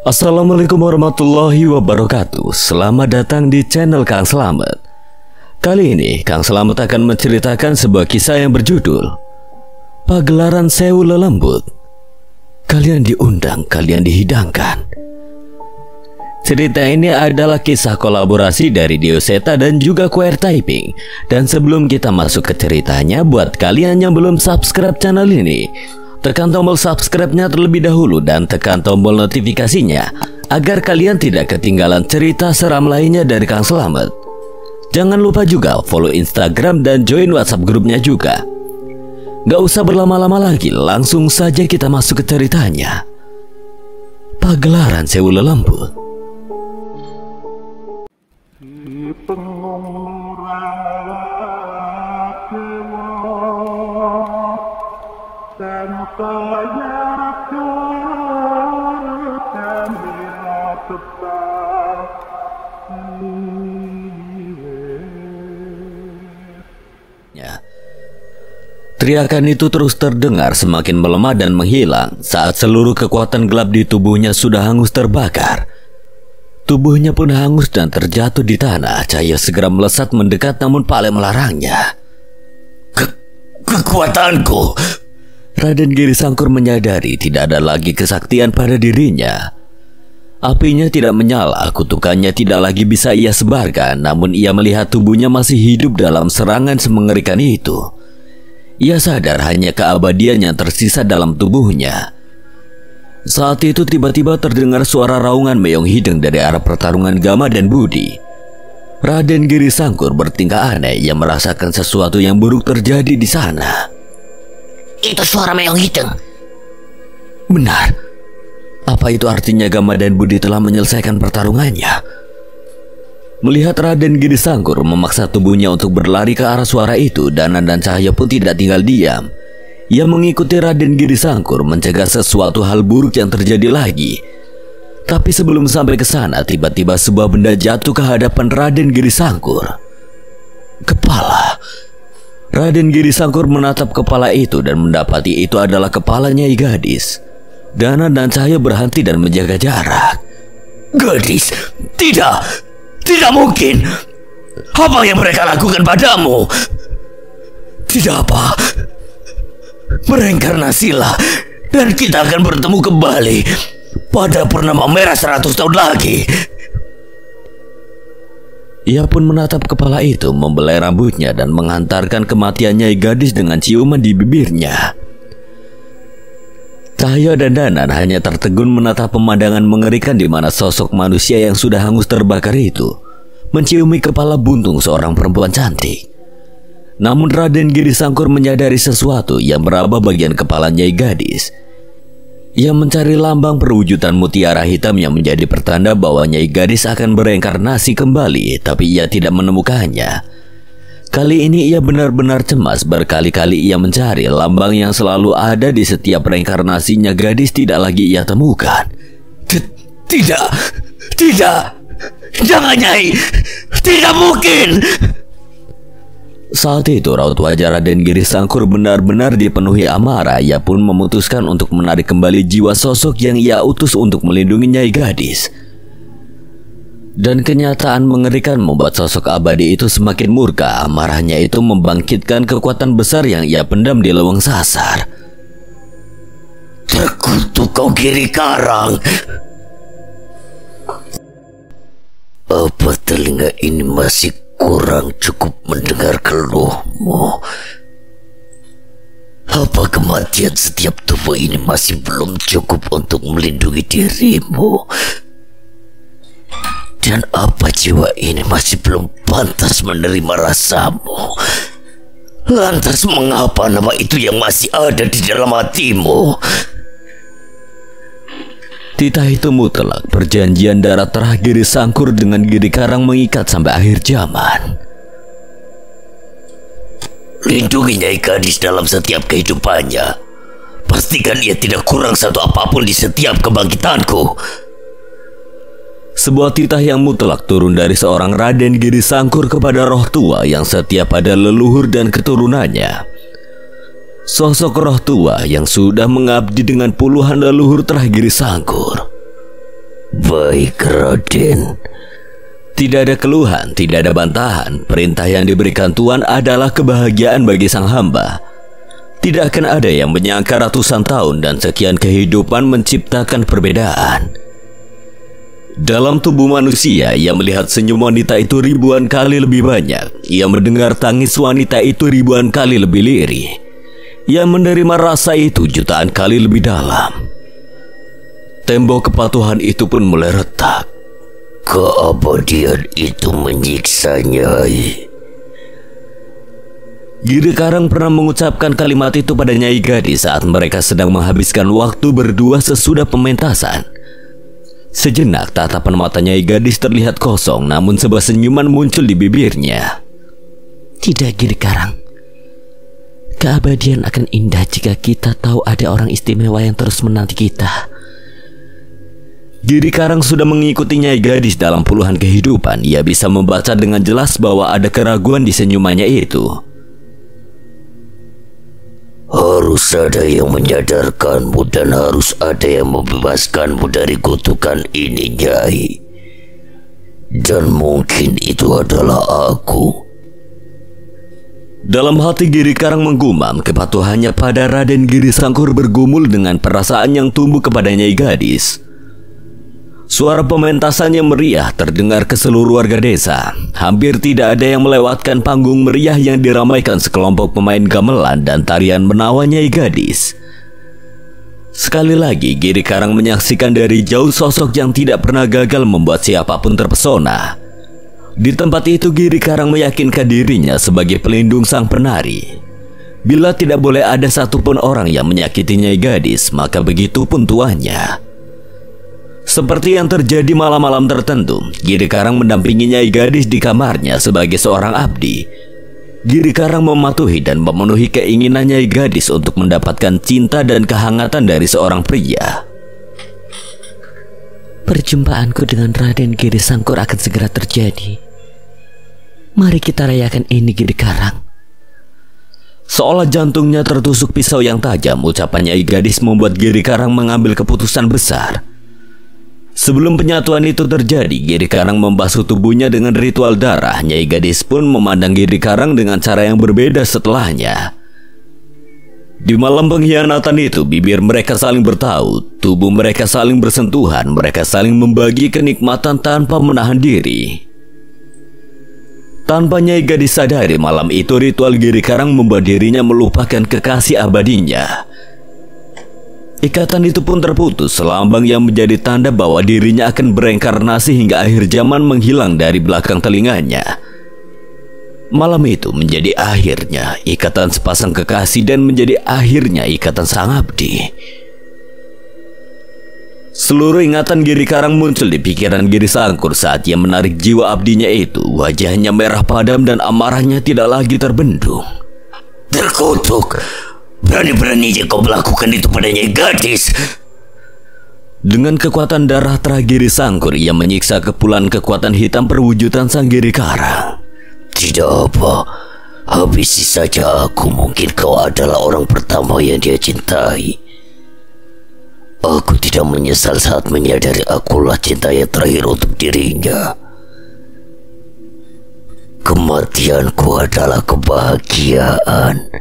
Assalamualaikum warahmatullahi wabarakatuh. Selamat datang di channel Kang Selamat. Kali ini Kang Selamat akan menceritakan sebuah kisah yang berjudul Pagelaran Sewu Lelembut. Kalian diundang, kalian dihidangkan. Cerita ini adalah kisah kolaborasi dari Dioseta dan juga Queer Typing Dan sebelum kita masuk ke ceritanya Buat kalian yang belum subscribe channel ini Tekan tombol subscribe-nya terlebih dahulu dan tekan tombol notifikasinya agar kalian tidak ketinggalan cerita seram lainnya dari Kang Selamat. Jangan lupa juga follow Instagram dan join WhatsApp grupnya juga. Gak usah berlama-lama lagi, langsung saja kita masuk ke ceritanya. Pagelaran Sewu Lelembut. Ya. Teriakan itu terus terdengar semakin melemah dan menghilang saat seluruh kekuatan gelap di tubuhnya sudah hangus terbakar. Tubuhnya pun hangus dan terjatuh di tanah. Cahaya segera melesat mendekat namun Pale melarangnya. Ke kekuatanku. Raden Giri Sangkur menyadari tidak ada lagi kesaktian pada dirinya. Apinya tidak menyala, kutukannya tidak lagi bisa ia sebarkan, namun ia melihat tubuhnya masih hidup dalam serangan semengerikan itu. Ia sadar hanya keabadian yang tersisa dalam tubuhnya. Saat itu tiba-tiba terdengar suara raungan Meyong Hideng dari arah pertarungan Gama dan Budi. Raden Giri Sangkur bertingkah aneh yang merasakan sesuatu yang buruk terjadi di sana. Itu suara Meyong Hideng. Benar. Apa itu artinya Gama dan Budi telah menyelesaikan pertarungannya? Melihat Raden Giri Sangkur memaksa tubuhnya untuk berlari ke arah suara itu, Danan dan Cahaya pun tidak tinggal diam. Ia mengikuti Raden Giri Sangkur mencegah sesuatu hal buruk yang terjadi lagi. Tapi sebelum sampai ke sana, tiba-tiba sebuah benda jatuh ke hadapan Raden Giri Sangkur. Kepala. Raden Giri Sangkur menatap kepala itu dan mendapati itu adalah kepalanya gadis. Dana dan Cahaya berhenti dan menjaga jarak. Gadis, tidak, tidak mungkin. Apa yang mereka lakukan padamu? Tidak apa. Berengkarnasilah dan kita akan bertemu kembali pada purnama merah seratus tahun lagi. Ia pun menatap kepala itu, membelai rambutnya dan menghantarkan kematiannya gadis dengan ciuman di bibirnya. Cahaya dan Danan hanya tertegun menatap pemandangan mengerikan di mana sosok manusia yang sudah hangus terbakar itu menciumi kepala buntung seorang perempuan cantik. Namun Raden Giri Sangkur menyadari sesuatu yang meraba bagian kepala Nyai Gadis. Ia mencari lambang perwujudan mutiara hitam yang menjadi pertanda bahwa Nyai Gadis akan bereinkarnasi kembali, tapi ia tidak menemukannya. Kali ini ia benar-benar cemas berkali-kali ia mencari lambang yang selalu ada di setiap reinkarnasinya gadis tidak lagi ia temukan. Tidak, tidak, jangan nyai, tidak mungkin. Saat itu raut wajah Raden Giri Sangkur benar-benar dipenuhi amarah. Ia pun memutuskan untuk menarik kembali jiwa sosok yang ia utus untuk melindungi Nyai Gadis. Dan kenyataan mengerikan membuat sosok abadi itu semakin murka. Amarahnya itu membangkitkan kekuatan besar yang ia pendam di leweng sasar. Terkutuk kau kiri karang. Apa telinga ini masih kurang cukup mendengar keluhmu? Apa kematian setiap tubuh ini masih belum cukup untuk melindungi dirimu? Dan apa jiwa ini masih belum pantas menerima rasamu? Lantas mengapa nama itu yang masih ada di dalam hatimu? Titah itu mutlak perjanjian darah terakhir disangkur dengan Giri Karang mengikat sampai akhir zaman. Lindungi Nyai Gadis dalam setiap kehidupannya. Pastikan ia tidak kurang satu apa pun di setiap kebangkitanku. Sebuah titah yang mutlak turun dari seorang Raden Giri Sangkur kepada roh tua yang setia pada leluhur dan keturunannya. Sosok roh tua yang sudah mengabdi dengan puluhan leluhur telah Giri Sangkur. Baik, Raden. Tidak ada keluhan, tidak ada bantahan. Perintah yang diberikan Tuan adalah kebahagiaan bagi sang hamba. Tidak akan ada yang menyangka ratusan tahun dan sekian kehidupan menciptakan perbedaan. Dalam tubuh manusia, ia melihat senyum wanita itu ribuan kali lebih banyak. Ia mendengar tangis wanita itu ribuan kali lebih lirih. Ia menerima rasa itu jutaan kali lebih dalam. Tembok kepatuhan itu pun mulai retak. Keabadian itu menyiksa Nyai. Giri Karang pernah mengucapkan kalimat itu pada Nyai Gadis saat mereka sedang menghabiskan waktu berdua sesudah pementasan. Sejenak tatapan mata Nyai Gadis terlihat kosong namun sebuah senyuman muncul di bibirnya. Tidak Giri Karang. Keabadian akan indah jika kita tahu ada orang istimewa yang terus menanti kita. Giri Karang sudah mengikuti Nyai Gadis dalam puluhan kehidupan. Ia bisa membaca dengan jelas bahwa ada keraguan di senyumannya itu. Harus ada yang menyadarkanmu dan harus ada yang membebaskanmu dari kutukan ini, Nyai. Dan mungkin itu adalah aku. Dalam hati Giri Karang menggumam kepatuhannya pada Raden Giri Sangkur bergumul dengan perasaan yang tumbuh kepada Nyai Gadis. Suara pementasan yang meriah terdengar ke seluruh warga desa. Hampir tidak ada yang melewatkan panggung meriah yang diramaikan sekelompok pemain gamelan dan tarian menawanya gadis. Sekali lagi, Giri Karang menyaksikan dari jauh sosok yang tidak pernah gagal membuat siapa pun terpesona. Di tempat itu, Giri Karang meyakinkan dirinya sebagai pelindung sang penari. Bila tidak boleh ada satupun orang yang menyakitinya gadis, maka begitu pun tuannya. Seperti yang terjadi malam-malam tertentu, Giri Karang mendampingi Nyai Gadis di kamarnya sebagai seorang abdi. Giri Karang mematuhi dan memenuhi keinginan Nyai Gadis untuk mendapatkan cinta dan kehangatan dari seorang pria. Perjumpaanku dengan Raden Giri Sangkur akan segera terjadi. Mari kita rayakan ini Giri Karang. Seolah jantungnya tertusuk pisau yang tajam, ucapan Nyai Gadis membuat Giri Karang mengambil keputusan besar. Sebelum penyatuan itu terjadi, Giri Karang membasuh tubuhnya dengan ritual darah. Nyai gadis pun memandang Giri Karang dengan cara yang berbeda setelahnya. Di malam pengkhianatan itu, bibir mereka saling bertaut, tubuh mereka saling bersentuhan, mereka saling membagi kenikmatan tanpa menahan diri. Tanpa Nyai gadis sadari malam itu ritual Giri Karang membuat dirinya melupakan kekasih abadinya. Ikatan itu pun terputus, selambang yang menjadi tanda bahwa dirinya akan berenkarnasi hingga akhir zaman menghilang dari belakang telinganya. Malam itu menjadi akhirnya ikatan sepasang kekasih dan menjadi akhirnya ikatan sang abdi. Seluruh ingatan Giri Karang muncul di pikiran Giri Sangkur saat ia menarik jiwa abdinya itu. Wajahnya merah padam dan amarahnya tidak lagi terbendung. Terkutuk, Berani-beraninya kau melakukan itu padanya gadis. Dengan kekuatan darah tragiri sangkur, ia menyiksa kepulan kekuatan hitam perwujudan sang giri karang. Tidak apa, habisi saja aku. Mungkin kau adalah orang pertama yang dia cintai. Aku tidak menyesal saat menyadari akulah cinta yang terakhir untuk dirinya. Kematianku adalah kebahagiaan.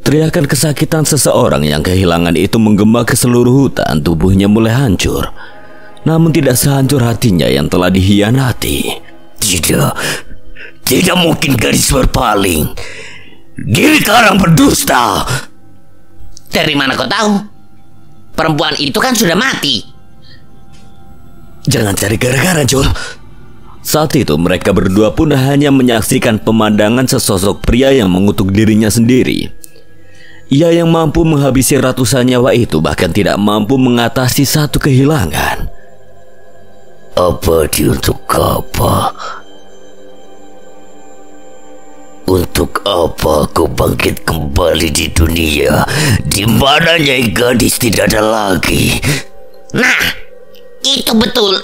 Teriakan kesakitan seseorang yang kehilangan itu menggema ke seluruh hutan, tubuhnya mulai hancur. Namun tidak sehancur hatinya yang telah dihianati. Tidak, tidak mungkin gadis berpaling. Giri Karang berdusta. Dari mana kau tahu? Perempuan itu kan sudah mati. Jangan cari gara-gara, Jul. Saat itu mereka berdua pun hanya menyaksikan pemandangan sesosok pria yang mengutuk dirinya sendiri. Ia yang mampu menghabisi ratusan nyawa itu bahkan tidak mampu mengatasi satu kehilangan. Abadi untuk apa? Untuk apa aku bangkit kembali di dunia di mana Nyai Gadis tidak ada lagi? Nah, itu betul.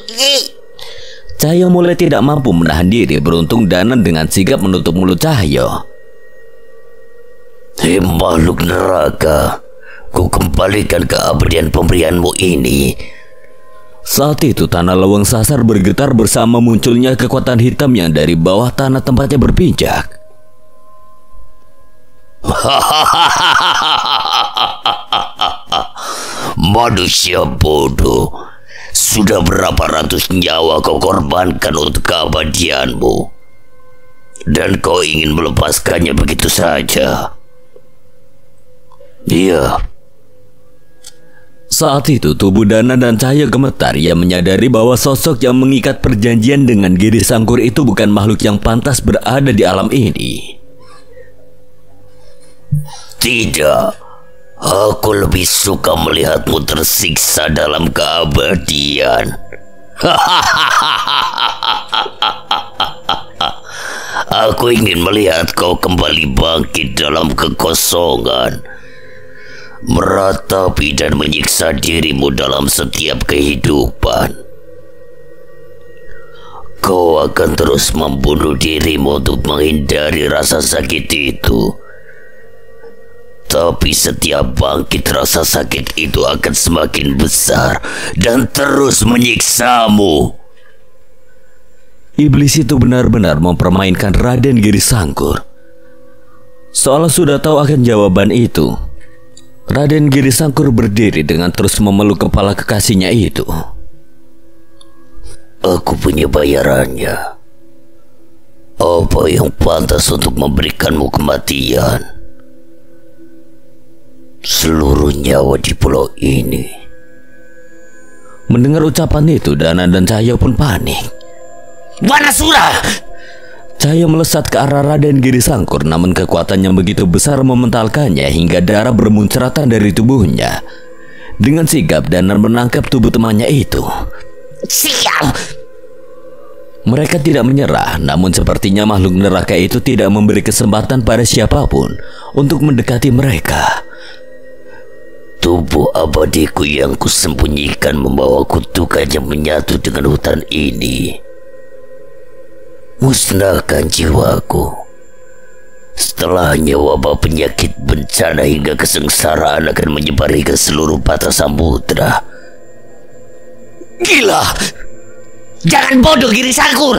Cahyo mulai tidak mampu menahan diri beruntung Danan dengan sigap menutup mulut Cahyo. Hei makhluk neraka, ku kembalikan keabadian pemberianmu ini. Saat itu tanah lawang sasar bergetar bersama munculnya kekuatan hitam yang dari bawah tanah tempatnya berpijak. Manusia bodoh, sudah berapa ratus nyawa kau korbankan untuk keabadianmu, dan kau ingin melepaskannya begitu saja. Iya, Saat itu tubuh Dana dan Cahaya gemetar Ia menyadari bahwa sosok yang mengikat perjanjian dengan Giri Sangkur itu bukan makhluk yang pantas berada di alam ini. tidak. Aku lebih suka melihatmu tersiksa dalam keabadian. Aku ingin melihat kau kembali bangkit dalam kekosongan meratapi dan menyiksa dirimu dalam setiap kehidupan. Kau akan terus membunuh dirimu untuk menghindari rasa sakit itu. Tapi setiap bangkit rasa sakit itu akan semakin besar dan terus menyiksamu. Iblis itu benar-benar mempermainkan Raden Giri Sangkur. Seolah sudah tahu akan jawaban itu, Raden Giri Sangkur berdiri dengan terus memeluk kepala kekasihnya itu. Aku punya bayarannya. Apa yang pantas untuk memberikanmu kematian? Seluruh nyawa di pulau ini. Mendengar ucapan itu, Dana dan Cahaya pun panik. Wanasura! Cahaya melesat ke arah Raden Giri Sangkur, namun kekuatan yang begitu besar mementalkannya hingga darah bermuncratan dari tubuhnya. Dengan sigap, Dana menangkap tubuh temannya itu. Sial! Mereka tidak menyerah, namun sepertinya makhluk neraka itu tidak memberi kesempatan pada siapa pun untuk mendekati mereka. Tubuh abadiku yang kusembunyikan membawa kutukan yang menyatu dengan hutan ini. Musnahkan jiwaku. Setelahnya wabah penyakit bencana hingga kesengsaraan akan menyebari ke seluruh patah samudra. Gila! Jangan bodoh Giri Sangkur!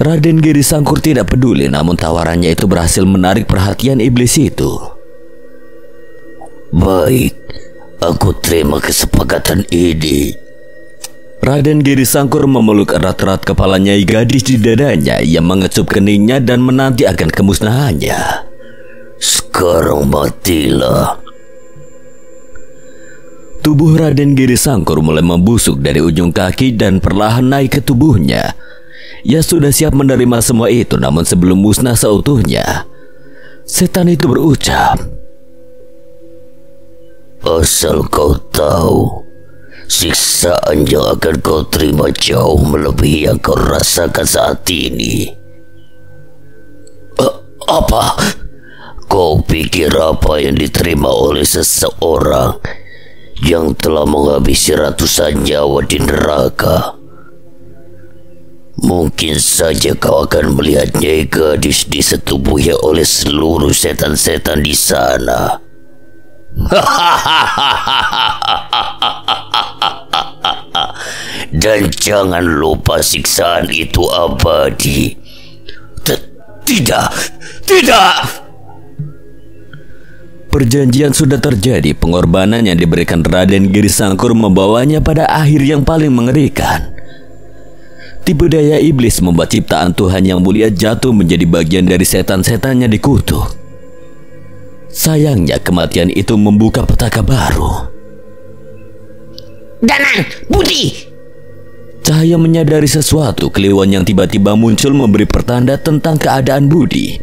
Raden Giri Sangkur tidak peduli, namun tawarannya itu berhasil menarik perhatian iblis itu. Baik, aku terima kesepakatan ini. Raden Giri Sangkur memeluk erat-erat kepala Nyai Gadis di dadanya yang mengecup keningnya dan menanti akan kemusnahannya. Sekarang matilah. Tubuh Raden Giri Sangkur mulai membusuk dari ujung kaki dan perlahan naik ke tubuhnya. Ia sudah siap menerima semua itu namun sebelum musnah seutuhnya, setan itu berucap, Asal kau tahu, siksaan yang akan kau terima jauh melebihi yang kau rasakan saat ini. A- apa? Kau pikir apa yang diterima oleh seseorang yang telah menghabisi ratusan nyawa di neraka? Mungkin saja kau akan melihat Nyai gadis disetubuhi oleh seluruh setan-setan di sana. Dan jangan lupa siksaan itu abadi. T- Tidak, tidak. Perjanjian sudah terjadi, pengorbanan yang diberikan Raden Giri Sangkur membawanya pada akhir yang paling mengerikan. Tipu daya iblis membuat ciptaan Tuhan yang mulia jatuh menjadi bagian dari setan-setannya dikutuk. Sayangnya kematian itu membuka petaka baru. Danan! Budi! Cahaya menyadari sesuatu, kliwon yang tiba-tiba muncul memberi pertanda tentang keadaan Budi.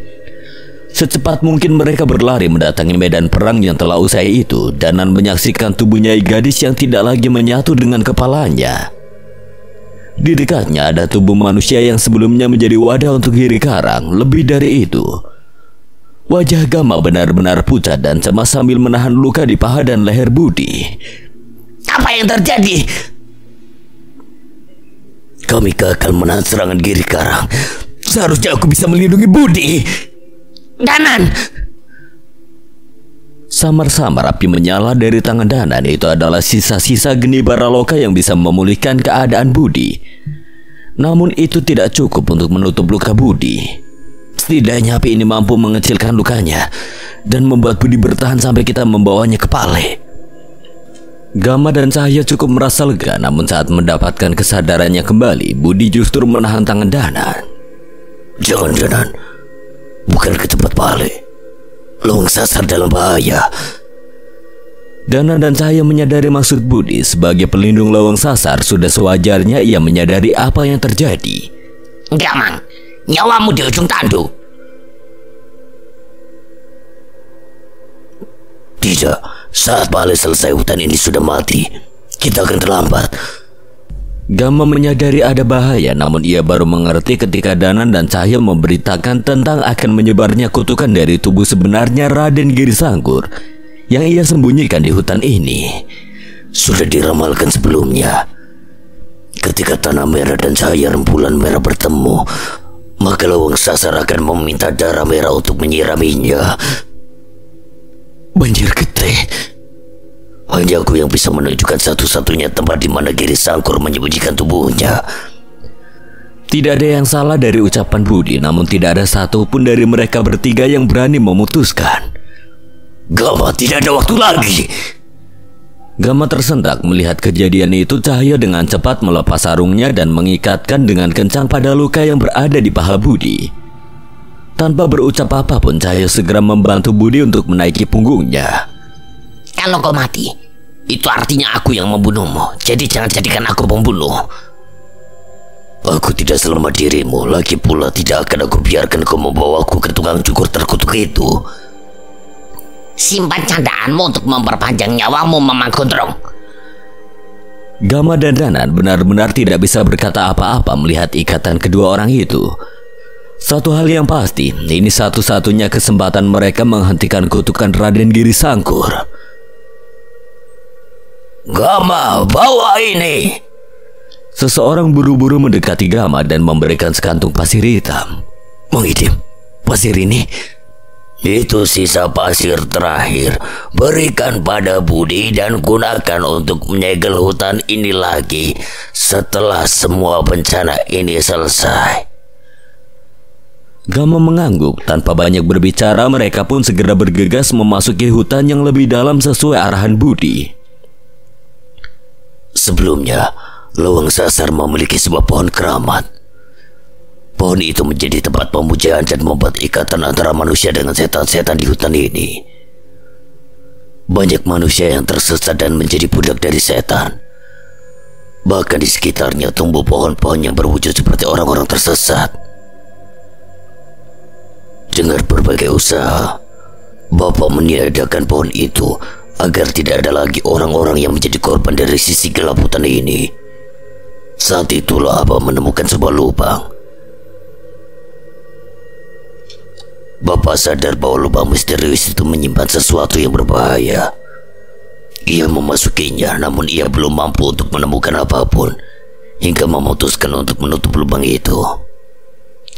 Secepat mungkin mereka berlari mendatangi medan perang yang telah usai itu, Danan menyaksikan tubuhnya gadis yang tidak lagi menyatu dengan kepalanya. Di dekatnya ada tubuh manusia yang sebelumnya menjadi wadah untuk Giri Karang, lebih dari itu. Wajah Gama benar-benar pucat dan cemas sambil menahan luka di paha dan leher Budi. Apa yang terjadi? Kami gagal menahan serangan Giri Karang. Seharusnya aku bisa melindungi Budi. Danan! Samar-samar api menyala dari tangan Danan itu adalah sisa-sisa geni baraloka yang bisa memulihkan keadaan Budi. Namun itu tidak cukup untuk menutup luka Budi. Setidaknya api ini mampu mengecilkan lukanya dan membuat Budi bertahan sampai kita membawanya ke Pale. Gama dan Cahaya cukup merasa lega namun saat mendapatkan kesadarannya kembali, Budi justru menahan tangan Danan. Jangan Danan, bukan ke tempat Pale. Lawang sasar dalam bahaya. Dana dan saya menyadari maksud Budi sebagai pelindung lawang sasar sudah sewajarnya ia menyadari apa yang terjadi. Enggak, Mang. Nyawamu di ujung tanduk. Tidak, saat Pale selesai hutan ini sudah mati. Kita akan terlambat. Gama menyadari ada bahaya namun ia baru mengerti ketika Danan dan Cahya memberitakan tentang akan menyebarnya kutukan dari tubuh sebenarnya Raden Giri Sangkur yang ia sembunyikan di hutan ini. Sudah diramalkan sebelumnya. Ketika tanah merah dan cahaya rembulan merah bertemu, maka lawang sasar akan meminta darah merah untuk menyiraminya. Banjir gede. Hanya aku yang bisa menunjukkan satu-satunya tempat di mana Giri Sangkur menyembunyikan tubuhnya. Tidak ada yang salah dari ucapan Budi, namun tidak ada satupun dari mereka bertiga yang berani memutuskan. Gama, tidak ada waktu lagi. Gama tersentak melihat kejadian itu Cahaya dengan cepat melepas sarungnya dan mengikatkan dengan kencang pada luka yang berada di paha Budi. Tanpa berucap apa pun Cahaya segera membantu Budi untuk menaiki punggungnya. Kalau kau mati, itu artinya aku yang membunuhmu. Jadi jangan jadikan aku pembunuh. Aku tidak selamat dirimu, lagi pula tidak akan aku biarkan kau membawaku ke tukang cukur terkutuk itu. Simpan candaanmu untuk memperpanjang nyawamu, Mamang Gondrong. Gama dan Danan benar-benar tidak bisa berkata apa-apa melihat ikatan kedua orang itu. Satu hal yang pasti, ini satu-satunya kesempatan mereka menghentikan kutukan Raden Giri Sangkur. Gama, bawa ini. Seseorang buru-buru mendekati Gama dan memberikan sekantung pasir hitam. Mengidim, pasir ini itu sisa pasir terakhir. Berikan pada Budi dan gunakan untuk menyegel hutan ini lagi setelah semua bencana ini selesai. Gama mengangguk tanpa banyak berbicara mereka pun segera bergegas memasuki hutan yang lebih dalam sesuai arahan Budi. Sebelumnya, Lawang Sasar memiliki sebuah pohon keramat. Pohon itu menjadi tempat pemujaan dan membuat ikatan antara manusia dengan setan-setan di hutan ini. Banyak manusia yang tersesat dan menjadi budak dari setan. Bahkan di sekitarnya tumbuh pohon-pohon yang berwujud seperti orang-orang tersesat. Dengar berbagai usaha, Bapak meniadakan pohon itu agar tidak ada lagi orang-orang yang menjadi korban dari sisi gelap hutan ini. Saat itulah Abah menemukan sebuah lubang. Bapak sadar bahwa lubang misterius itu menyimpan sesuatu yang berbahaya. Ia memasukinya namun ia belum mampu untuk menemukan apa pun hingga memutuskan untuk menutup lubang itu.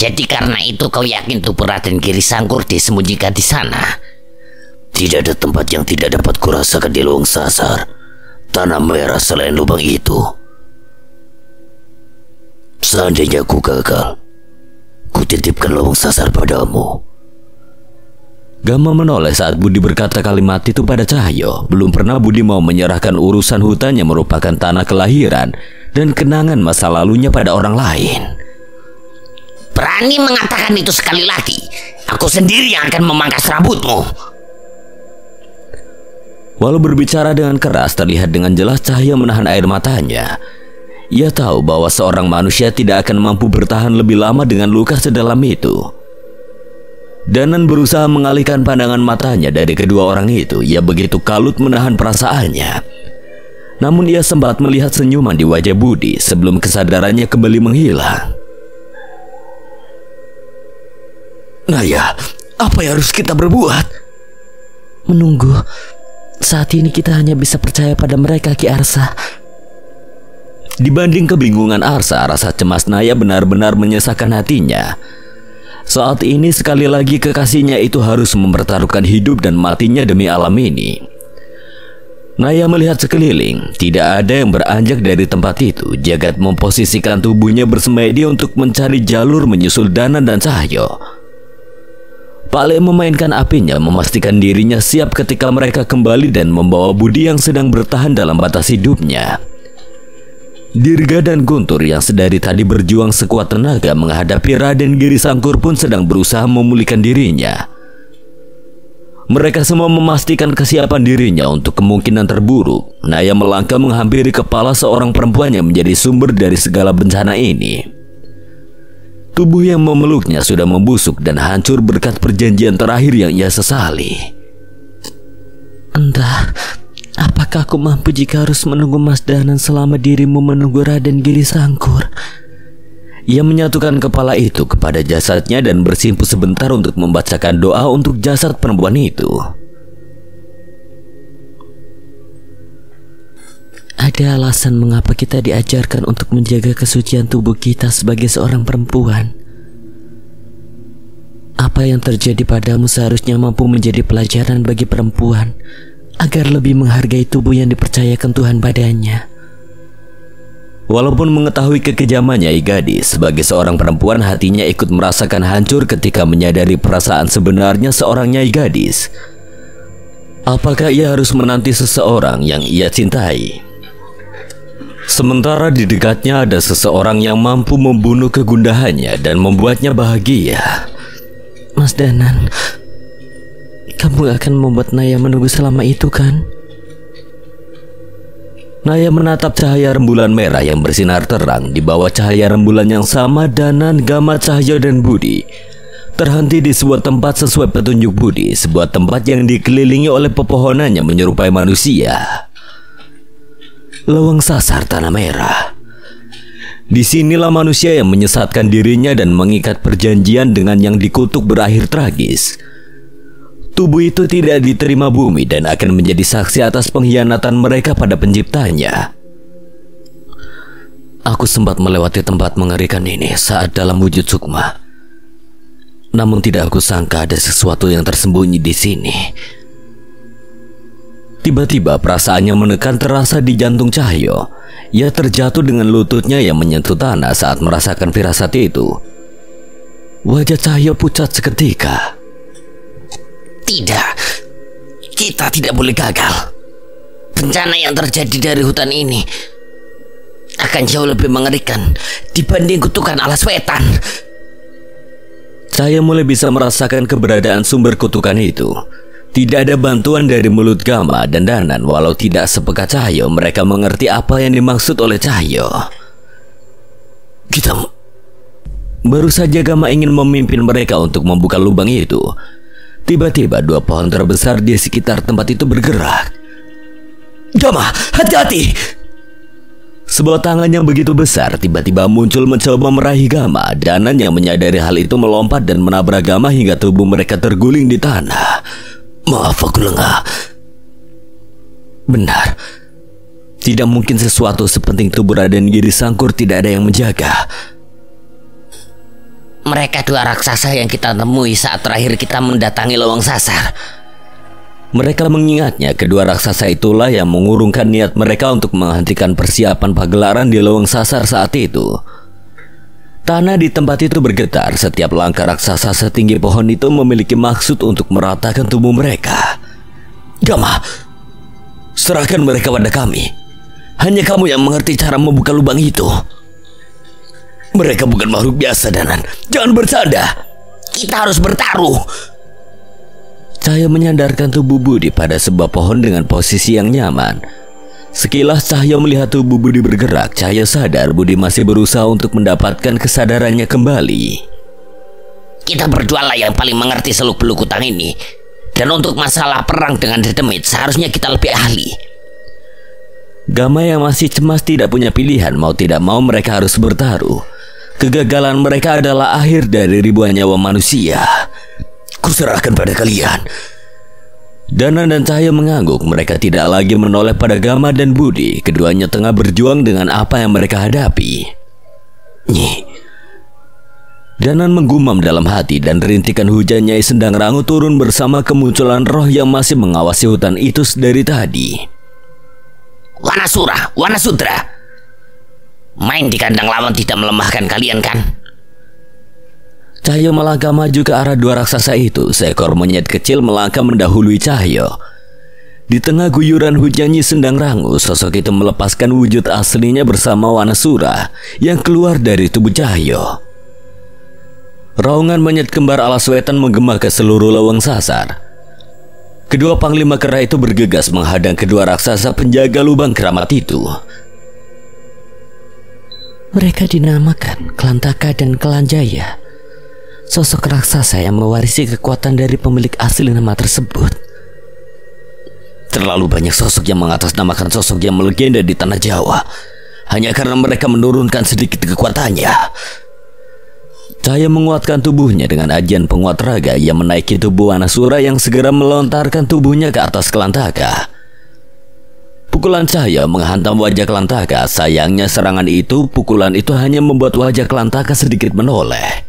Jadi karena itu kau yakin tubuh Raden Giri Sangkur disembunyikan di sana? Tidak ada tempat yang tidak dapat kurasakan di luang sasar. Tanah merah selain lubang itu. Seandainya ku gagal, ku titipkan lubang sasar padamu. Gama menoleh saat Budi berkata kalimat itu pada Cahyo. Belum pernah Budi mau menyerahkan urusan hutan yang merupakan tanah kelahiran dan kenangan masa lalunya pada orang lain. Berani mengatakan itu sekali lagi, aku sendiri yang akan memangkas rambutmu. Walau berbicara dengan keras, terlihat dengan jelas Cahyo menahan air matanya. Ia tahu bahwa seorang manusia tidak akan mampu bertahan lebih lama dengan luka sedalam itu. Danan berusaha mengalihkan pandangan matanya dari kedua orang itu. Ia begitu kalut menahan perasaannya. Namun ia sempat melihat senyuman di wajah Budi sebelum kesadarannya kembali menghilang. Naya, apa yang harus kita berbuat? Menunggu. Saat ini kita hanya bisa percaya pada mereka Ki Arsa. Dibanding kebingungan Arsa, rasa cemas Naya benar-benar menyesakan hatinya. Saat ini sekali lagi kekasihnya itu harus mempertaruhkan hidup dan matinya demi alam ini. Naya melihat sekeliling, tidak ada yang beranjak dari tempat itu. Jagat memposisikan tubuhnya bersemedi untuk mencari jalur menyusul Dana dan Cahyo. Pale memainkan apinya memastikan dirinya siap ketika mereka kembali dan membawa Budi yang sedang bertahan dalam batas hidupnya. Dirga dan Guntur yang sedari tadi berjuang sekuat tenaga menghadapi Raden Giri Sangkur pun sedang berusaha memulihkan dirinya. Mereka semua memastikan kesiapan dirinya untuk kemungkinan terburuk. Naya melangkah menghampiri kepala seorang perempuan yang menjadi sumber dari segala bencana ini. Tubuh yang memeluknya sudah membusuk dan hancur berkat perjanjian terakhir yang ia sesali. Entah Apakah aku mampu jika harus menunggu Mas Danan selama dirimu menunggu Raden Giri Sangkur? Ia menyatukan kepala itu kepada jasadnya dan bersimpu sebentar untuk membacakan doa untuk jasad perempuan itu. Ada alasan mengapa kita diajarkan untuk menjaga kesucian tubuh kita sebagai seorang perempuan. Apa yang terjadi padamu seharusnya mampu menjadi pelajaran bagi perempuan agar lebih menghargai tubuh yang dipercayakan Tuhan padanya. Walaupun mengetahui kekejamannya Igadi sebagai seorang perempuan hatinya ikut merasakan hancur ketika menyadari perasaan sebenarnya seorang Nyai Gadis. Apakah ia harus menanti seseorang yang ia cintai? Sementara di dekatnya ada seseorang yang mampu membunuh kegundahannya dan membuatnya bahagia. Mas Danan, kamu akan membuat Naya menunggu selama itu kan? Naya menatap cahaya rembulan merah yang bersinar terang di bawah cahaya rembulan yang sama Danan, Gama, Cahyo, dan Budi. Terhenti di sebuah tempat sesuai petunjuk Budi, sebuah tempat yang dikelilingi oleh pepohonan yang menyerupai manusia. Lewang sasar tanah merah. Di sinilah manusia yang menyesatkan dirinya dan mengikat perjanjian dengan yang dikutuk berakhir tragis. Tubuh itu tidak diterima bumi dan akan menjadi saksi atas pengkhianatan mereka pada penciptanya. Aku sempat melewati tempat mengerikan ini saat dalam wujud sukma. Namun tidak aku sangka ada sesuatu yang tersembunyi di sini. Tiba-tiba perasaannya menekan terasa di jantung Cahyo. Ia terjatuh dengan lututnya yang menyentuh tanah saat merasakan firasat itu. Wajah Cahyo pucat seketika. Tidak, kita tidak boleh gagal. Bencana yang terjadi dari hutan ini akan jauh lebih mengerikan dibanding kutukan alas wetan. Saya mulai bisa merasakan keberadaan sumber kutukan itu. Tidak ada bantuan dari mulut Gama dan Danan walau tidak sepekat Cahyo mereka mengerti apa yang dimaksud oleh Cahyo. Kita baru saja Gama ingin memimpin mereka untuk membuka lubang itu Tiba-tiba dua pohon terbesar di sekitar tempat itu bergerak. Gama, hati-hati! Sebuah tangan yang begitu besar tiba-tiba muncul mencoba meraih Gama. Danan yang menyadari hal itu melompat dan menabrak Gama hingga tubuh mereka terguling di tanah. Maaf aku lengah. Benar. Tidak mungkin sesuatu sepenting tubuh Raden Giri Sangkur tidak ada yang menjaga. Mereka dua raksasa yang kita temui saat terakhir kita mendatangi lowong sasar. Mereka mengingatnya kedua raksasa itulah yang mengurungkan niat mereka untuk menghentikan persiapan pagelaran di lowong sasar saat itu. Tanah di tempat itu bergetar setiap langkah raksasa setinggi pohon itu memiliki maksud untuk meratakan tubuh mereka. Gama, serahkan mereka pada kami. Hanya kamu yang mengerti cara membuka lubang itu. Mereka bukan makhluk biasa, Danan. Jangan bercanda. Kita harus bertaruh. Saya menyandarkan tubuh Budi pada sebuah pohon dengan posisi yang nyaman. Sekilas Cahyo melihat tubuh Budi bergerak, Cahyo sadar Budi masih berusaha untuk mendapatkan kesadarannya kembali. Kita berdua lah yang paling mengerti seluk beluk utang ini. Dan untuk masalah perang dengan Dedemit, seharusnya kita lebih ahli. Gama yang masih cemas tidak punya pilihan, mau tidak mau mereka harus bertaruh. Kegagalan mereka adalah akhir dari ribuan nyawa manusia. Kuserahkan pada kalian. Dana dan Cahaya mengangguk mereka tidak lagi menoleh pada Gama dan Budi. Keduanya tengah berjuang dengan apa yang mereka hadapi. Nyi, Danan menggumam dalam hati dan rintikan hujan Nyai Sendang Rangu turun bersama kemunculan roh yang masih mengawasi hutan itu dari tadi. Wanasura, Wanasudra. Main di kandang lawan tidak melemahkan kalian kan? Cahyo melangkah maju ke arah dua raksasa itu. Seekor monyet kecil melangkah mendahului Cahyo. Di tengah guyuran hujan Nyi Sendang Rangu, sosok itu melepaskan wujud aslinya bersama Wanasura yang keluar dari tubuh Cahyo. Raungan monyet kembar alas wetan menggema ke seluruh lawang sasar. Kedua panglima kera itu bergegas menghadang kedua raksasa penjaga lubang keramat itu. Mereka dinamakan Kelantaka dan Kelanjaya. Sosok raksasa yang mewarisi kekuatan dari pemilik asli nama tersebut. Terlalu banyak sosok yang mengatasnamakan sosok yang melegenda di tanah Jawa. Hanya karena mereka menurunkan sedikit kekuatannya. Cahaya menguatkan tubuhnya dengan ajian penguat raga yang menaiki tubuh Anasura yang segera melontarkan tubuhnya ke atas Kelantaka. Pukulan cahaya menghantam wajah Kelantaka. Sayangnya serangan itu, pukulan itu hanya membuat wajah Kelantaka sedikit menoleh.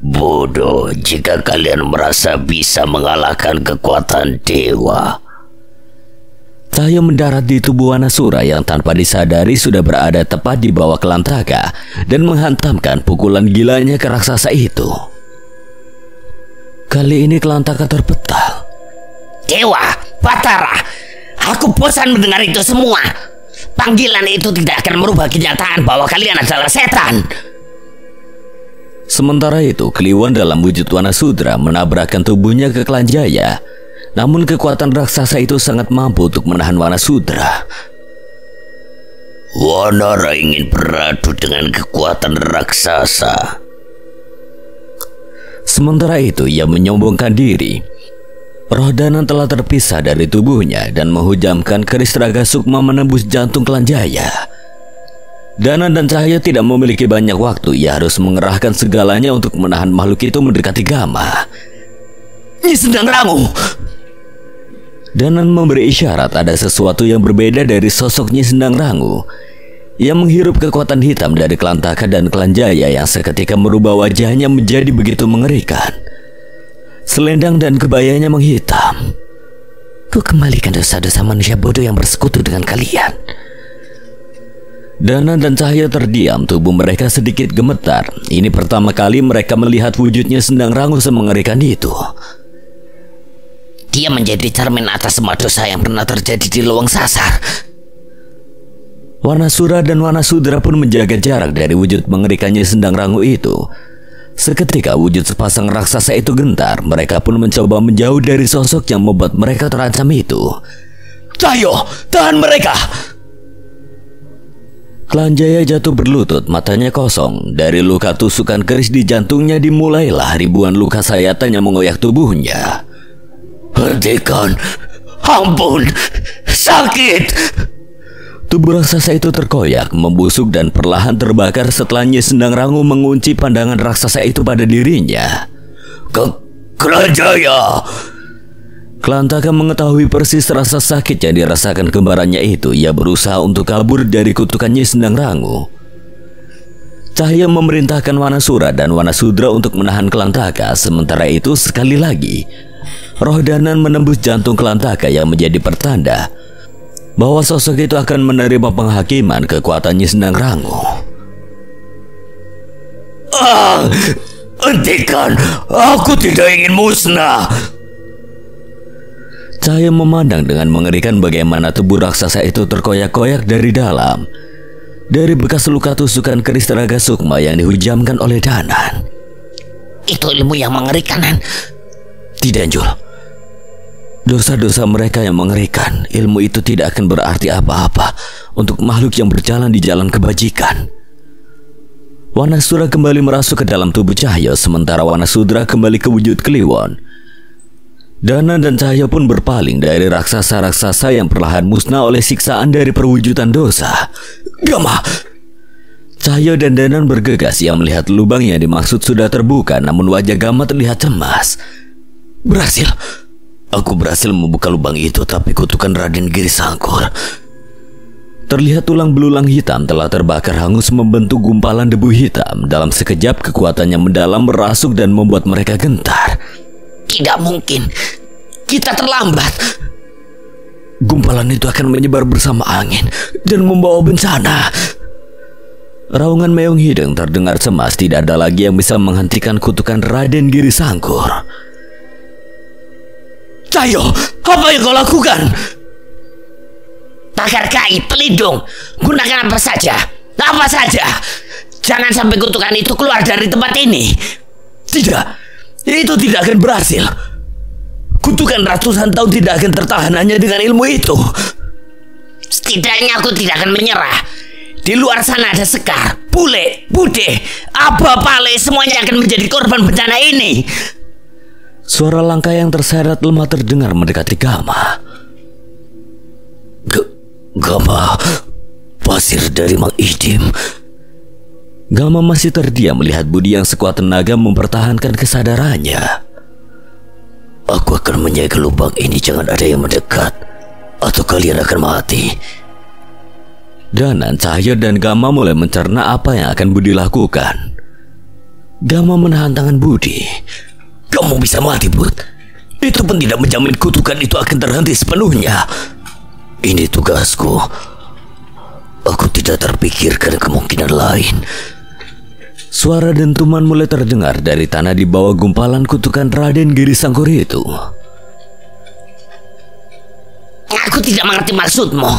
Bodoh jika kalian merasa bisa mengalahkan kekuatan dewa. Cahaya mendarat di tubuh Wanasura yang tanpa disadari sudah berada tepat di bawah Kelantaka dan menghantamkan pukulan gilanya ke raksasa itu. Kali ini Kelantaka terpetal. Dewa, Batara, aku bosan mendengar itu semua. Panggilan itu tidak akan merubah kenyataan bahwa kalian adalah setan. Sementara itu, Kliwon dalam wujud Wanasudra menabrakkan tubuhnya ke Kelanjaya namun kekuatan raksasa itu sangat mampu untuk menahan Wana Sudra. Wanara ingin beradu dengan kekuatan raksasa. Sementara itu ia menyombongkan diri. Roh Danan telah terpisah dari tubuhnya dan menghujamkan keris raga sukma menembus jantung Kelanjaya. Dana dan Cahaya tidak memiliki banyak waktu. Ia harus mengerahkan segalanya untuk menahan makhluk itu mendekati Gama. Ini sedang ramu. Danan memberi isyarat ada sesuatu yang berbeda dari sosoknya Sendang Rangu. Ia menghirup kekuatan hitam dari Kelantaka dan Kelanjaya yang seketika merubah wajahnya menjadi begitu mengerikan. Selendang dan kebayanya menghitam. Ku kembalikan dosa-dosa manusia bodoh yang bersekutu dengan kalian. Dana dan cahaya terdiam, tubuh mereka sedikit gemetar. Ini pertama kali mereka melihat wujudnya Sendang Rangu semengerikan itu. Dia menjadi cermin atas semua dosa yang pernah terjadi di luang sasar. Warna Sura dan Warna Sudra pun menjaga jarak dari wujud mengerikannya sendang rangu itu. Seketika wujud sepasang raksasa itu gentar, mereka pun mencoba menjauh dari sosok yang membuat mereka terancam itu. Cayo, tahan mereka! Kelanjaya jatuh berlutut, matanya kosong. Dari luka tusukan keris di jantungnya dimulailah ribuan luka sayatan yang mengoyak tubuhnya. Hentikan. Ampun. Sakit. Tubuh raksasa itu terkoyak, membusuk dan perlahan terbakar setelah Sendang Rangu mengunci pandangan raksasa itu pada dirinya. Ke Kerajaya. Kelantaka mengetahui persis rasa sakit yang dirasakan kembarannya itu. Ia berusaha untuk kabur dari kutukannya Sendang Rangu. Cahaya memerintahkan Wanasura dan Wanasudra untuk menahan Kelantaka. Sementara itu sekali lagi, Roh Danan menembus jantung Kelantaka yang menjadi pertanda bahwa sosok itu akan menerima penghakiman kekuatannya Senang Rangu. Ah, hentikan! Aku tidak ingin musnah. Cahaya memandang dengan mengerikan bagaimana tubuh raksasa itu terkoyak-koyak dari dalam. Dari bekas luka tusukan keris tenaga sukma yang dihujamkan oleh Danan. Itu ilmu yang mengerikan, Tidak, Jul. Dosa-dosa mereka yang mengerikan, ilmu itu tidak akan berarti apa-apa untuk makhluk yang berjalan di jalan kebajikan. Wanasura kembali merasuk ke dalam tubuh Cahaya sementara Wanasudra kembali ke wujud Kliwon. Dana dan Cahaya pun berpaling dari raksasa-raksasa yang perlahan musnah oleh siksaan dari perwujudan dosa. Gama! Cahaya dan Danan bergegas yang melihat lubang yang dimaksud sudah terbuka namun wajah Gama terlihat cemas. Berhasil! Aku berhasil membuka lubang itu tapi kutukan Raden Giri Sangkur Terlihat tulang belulang hitam telah terbakar hangus membentuk gumpalan debu hitam. Dalam sekejap kekuatannya mendalam merasuk dan membuat mereka gentar. Tidak mungkin. Kita terlambat. Gumpalan itu akan menyebar bersama angin dan membawa bencana. Raungan Meong Hideng terdengar cemas tidak ada lagi yang bisa menghentikan kutukan Raden Giri Sangkur. Cayo, apa yang kau lakukan? Pagar gaib, pelindung, gunakan apa saja, apa saja. Jangan sampai kutukan itu keluar dari tempat ini. Tidak, itu tidak akan berhasil. Kutukan ratusan tahun tidak akan tertahan hanya dengan ilmu itu. Setidaknya aku tidak akan menyerah. Di luar sana ada Sekar, Bule, Bude, Aba Pale semuanya akan menjadi korban bencana ini. Suara langkah yang terseret lemah terdengar mendekati Gama. Gama, pasir dari Mang Idim. Gama masih terdiam melihat Budi yang sekuat tenaga mempertahankan kesadarannya. Aku akan menjaga lubang ini jangan ada yang mendekat atau kalian akan mati. Danan, Cahaya dan Gama mulai mencerna apa yang akan Budi lakukan. Gama menahan tangan Budi. Kamu bisa mati, Bud. Itu pun tidak menjamin kutukan itu akan terhenti sepenuhnya. Ini tugasku. Aku tidak terpikirkan kemungkinan lain. Suara dentuman mulai terdengar dari tanah di bawah gumpalan kutukan Raden Giri Sangkur itu. Aku tidak mengerti maksudmu.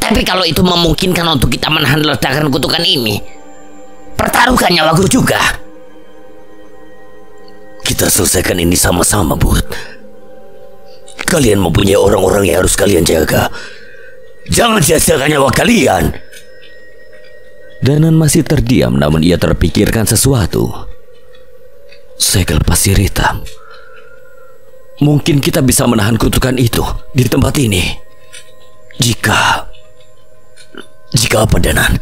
Tapi kalau itu memungkinkan untuk kita menahan ledakan kutukan ini, pertaruhkan nyawaku juga. Kita selesaikan ini sama-sama, Bud. Kalian mempunyai orang-orang yang harus kalian jaga. Jangan sia-siakan nyawa kalian. Danan masih terdiam namun ia terpikirkan sesuatu. Segel pasir hitam. Mungkin kita bisa menahan kutukan itu di tempat ini. Jika... Jika apa, Danan?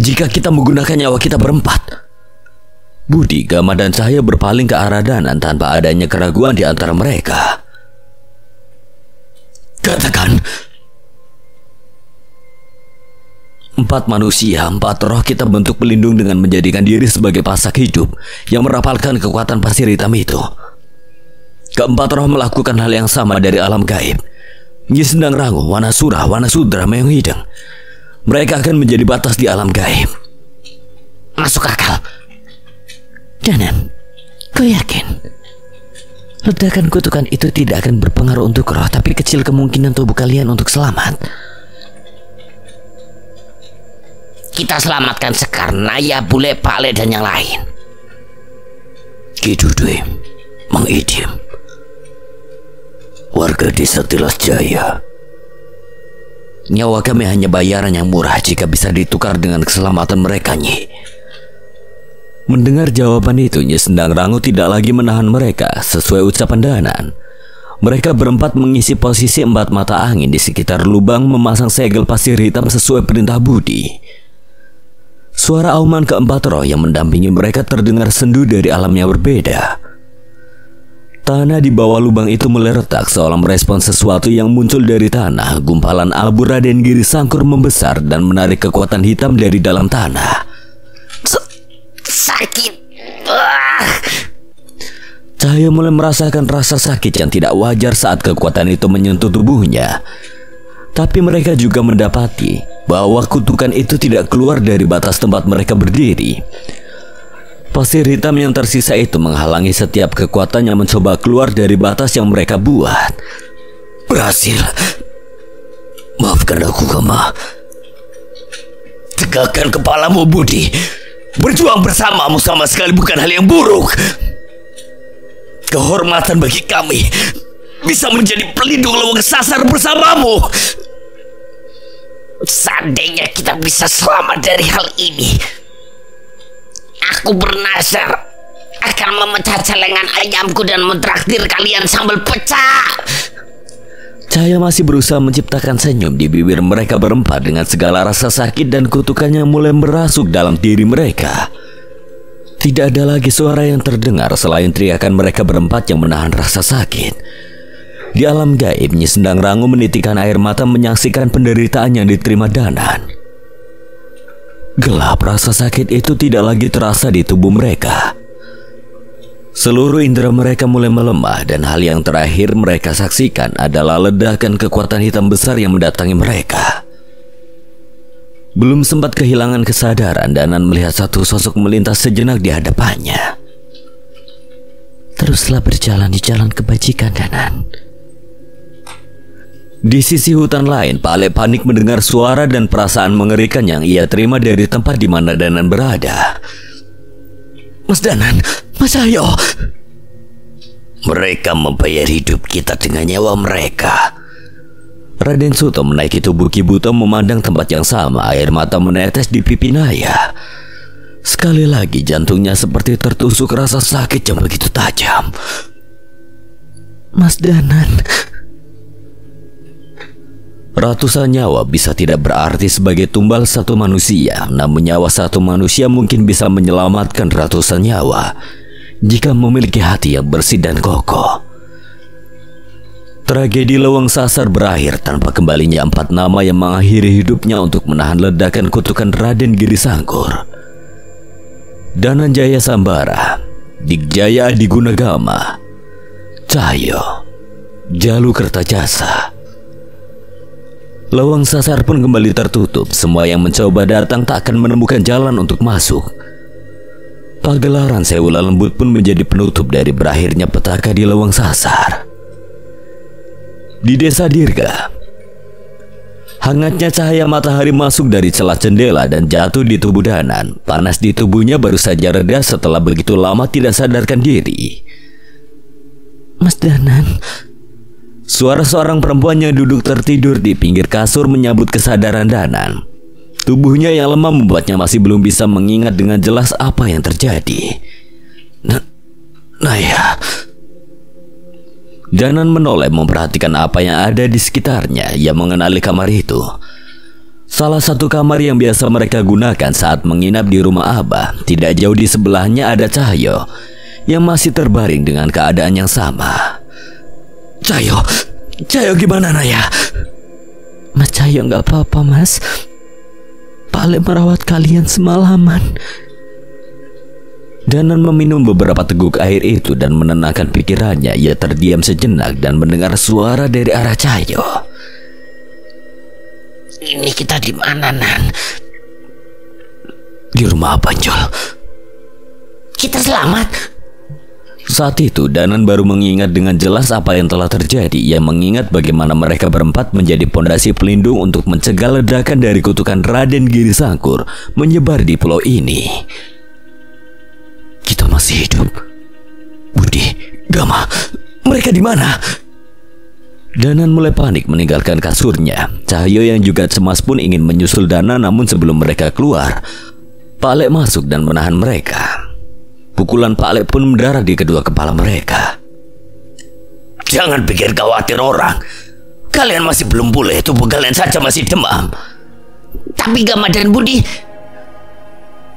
Jika kita menggunakan nyawa kita berempat. Budi, Gama, dan Cahaya berpaling ke arah Danan tanpa adanya keraguan di antara mereka. Katakan, Empat manusia, empat roh kita bentuk pelindung dengan menjadikan diri sebagai pasak hidup yang merapalkan kekuatan pasir hitam itu. Keempat roh melakukan hal yang sama dari alam gaib. Nyi Sendang Rangu, Wanasura, Wanasudra, Meong Hideng. Mereka akan menjadi batas di alam gaib. Masuk akal. Danan, kau yakin? Ledakan kutukan itu tidak akan berpengaruh untuk roh, tapi kecil kemungkinan tubuh kalian untuk selamat. Kita selamatkan Sekar, Naya, Bule, Pale, dan yang lain. Kidudwe, Mang Idim, warga desa Tilas Jaya. Nyawa kami hanya bayaran yang murah jika bisa ditukar dengan keselamatan mereka, Nyi. Mendengar jawaban itu, Nyi Sendang Rangu tidak lagi menahan mereka sesuai ucapan Danan. Mereka berempat mengisi posisi empat mata angin di sekitar lubang memasang segel pasir hitam sesuai perintah Budi. Suara auman keempat roh yang mendampingi mereka terdengar sendu dari alam yang berbeda. Tanah di bawah lubang itu mulai retak seolah merespon sesuatu yang muncul dari tanah. Gumpalan abu Raden Giri Sangkur membesar dan menarik kekuatan hitam dari dalam tanah sakit. Ah. Cahaya mulai merasakan rasa sakit yang tidak wajar saat kekuatan itu menyentuh tubuhnya. Tapi mereka juga mendapati bahwa kutukan itu tidak keluar dari batas tempat mereka berdiri. Pasir hitam yang tersisa itu menghalangi setiap kekuatan yang mencoba keluar dari batas yang mereka buat. Berhasil. Maafkan aku, Gama. Tegakkan kepalamu, Budi. Berjuang bersamamu sama sekali bukan hal yang buruk. Kehormatan bagi kami bisa menjadi pelindung lewang sasar bersamamu. Seandainya kita bisa selamat dari hal ini, aku bernazar akan memecah celengan ayamku dan mentraktir kalian sambal pecah. Cahaya masih berusaha menciptakan senyum di bibir mereka berempat dengan segala rasa sakit dan kutukannya mulai merasuk dalam diri mereka. Tidak ada lagi suara yang terdengar selain teriakan mereka berempat yang menahan rasa sakit. Di alam gaib, Nyi Sendang Rangu menitikan air mata menyaksikan penderitaan yang diterima Danan. Gelap rasa sakit itu tidak lagi terasa di tubuh mereka. Seluruh indera mereka mulai melemah dan hal yang terakhir mereka saksikan adalah ledakan kekuatan hitam besar yang mendatangi mereka. Belum sempat kehilangan kesadaran, Danan melihat satu sosok melintas sejenak di hadapannya. Teruslah berjalan di jalan kebajikan, Danan. Di sisi hutan lain, Pak Ale panik mendengar suara dan perasaan mengerikan yang ia terima dari tempat di mana Danan berada. Mas Danan, Mas Ayo. Mereka membayar hidup kita dengan nyawa mereka. Raden Suto menaiki tubuh Kibuto memandang tempat yang sama, air mata menetes di pipi Naya. Sekali lagi jantungnya seperti tertusuk rasa sakit yang begitu tajam. Mas Danan. Ratusan nyawa bisa tidak berarti sebagai tumbal satu manusia, namun nyawa satu manusia mungkin bisa menyelamatkan ratusan nyawa jika memiliki hati yang bersih dan kokoh. Tragedi Lewang Sasar berakhir tanpa kembalinya empat nama yang mengakhiri hidupnya untuk menahan ledakan kutukan Raden Giri Sangkur. Dananjaya Sambara, Digjaya Adigunagama, Cahyo, Jalu Kertajasa. Lewang Sasar pun kembali tertutup. Semua yang mencoba datang tak akan menemukan jalan untuk masuk. Pagelaran Sewula Lembut pun menjadi penutup dari berakhirnya petaka di lewang sasar. Di desa Dirga, hangatnya cahaya matahari masuk dari celah jendela dan jatuh di tubuh Danan. Panas di tubuhnya baru saja reda setelah begitu lama tidak sadarkan diri. Mas Danan, Suara seorang perempuan yang duduk tertidur di pinggir kasur menyambut kesadaran Danan. Tubuhnya yang lemah membuatnya masih belum bisa mengingat dengan jelas apa yang terjadi. Nah, nah ya. Danan menoleh memperhatikan apa yang ada di sekitarnya. Ia mengenali kamar itu. Salah satu kamar yang biasa mereka gunakan saat menginap di rumah Abah. Tidak jauh di sebelahnya ada Cahyo yang masih terbaring dengan keadaan yang sama. Cahyo, Cahyo gimana Naya? Mas Cahyo nggak apa-apa mas. Pak Ale merawat kalian semalaman. Danan meminum beberapa teguk air itu dan menenangkan pikirannya. Ia terdiam sejenak dan mendengar suara dari arah Cahyo. Ini kita di mana, Nan? Di rumah apa, Jol? Kita selamat. Saat itu Danan baru mengingat dengan jelas apa yang telah terjadi. Ia mengingat bagaimana mereka berempat menjadi pondasi pelindung untuk mencegah ledakan dari kutukan Raden Giri Sangkur menyebar di pulau ini. Kita masih hidup. Budi, Gama, mereka di mana? Danan mulai panik meninggalkan kasurnya. Cahyo yang juga cemas pun ingin menyusul Dana namun sebelum mereka keluar, Pak Lek masuk dan menahan mereka. Pukulan Pak Lek pun mendarah di kedua kepala mereka. Jangan pikir khawatir orang. Kalian masih belum pulih, tubuh kalian saja masih demam. Tapi Gama dan Budi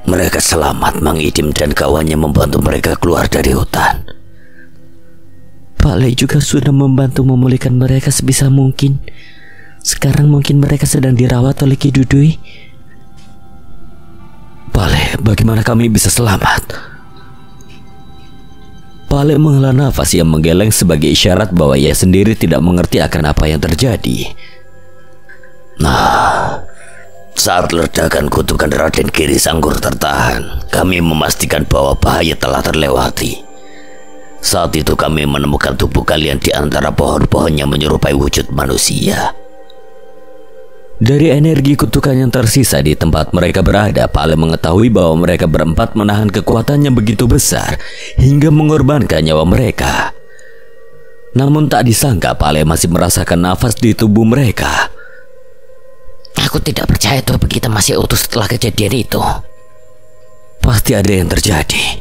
Mereka selamat, Mang Idim dan kawannya membantu mereka keluar dari hutan. Pak Le juga sudah membantu memulihkan mereka sebisa mungkin. Sekarang mungkin mereka sedang dirawat oleh Ki Dudui. Pale, bagaimana kami bisa selamat? Pale menghela nafas yang menggeleng sebagai isyarat bahwa ia sendiri tidak mengerti akan apa yang terjadi. Nah, saat ledakan kutukan Raden Giri Sanggur tertahan, kami memastikan bahwa bahaya telah terlewati. Saat itu kami menemukan tubuh kalian di antara pohon-pohon yang menyerupai wujud manusia. Dari energi kutukan yang tersisa di tempat mereka berada, Pale mengetahui bahwa mereka berempat menahan kekuatan yang begitu besar hingga mengorbankan nyawa mereka. Namun tak disangka Pale masih merasakan nafas di tubuh mereka. Aku tidak percaya tubuh kita masih utuh setelah kejadian itu. Pasti ada yang terjadi.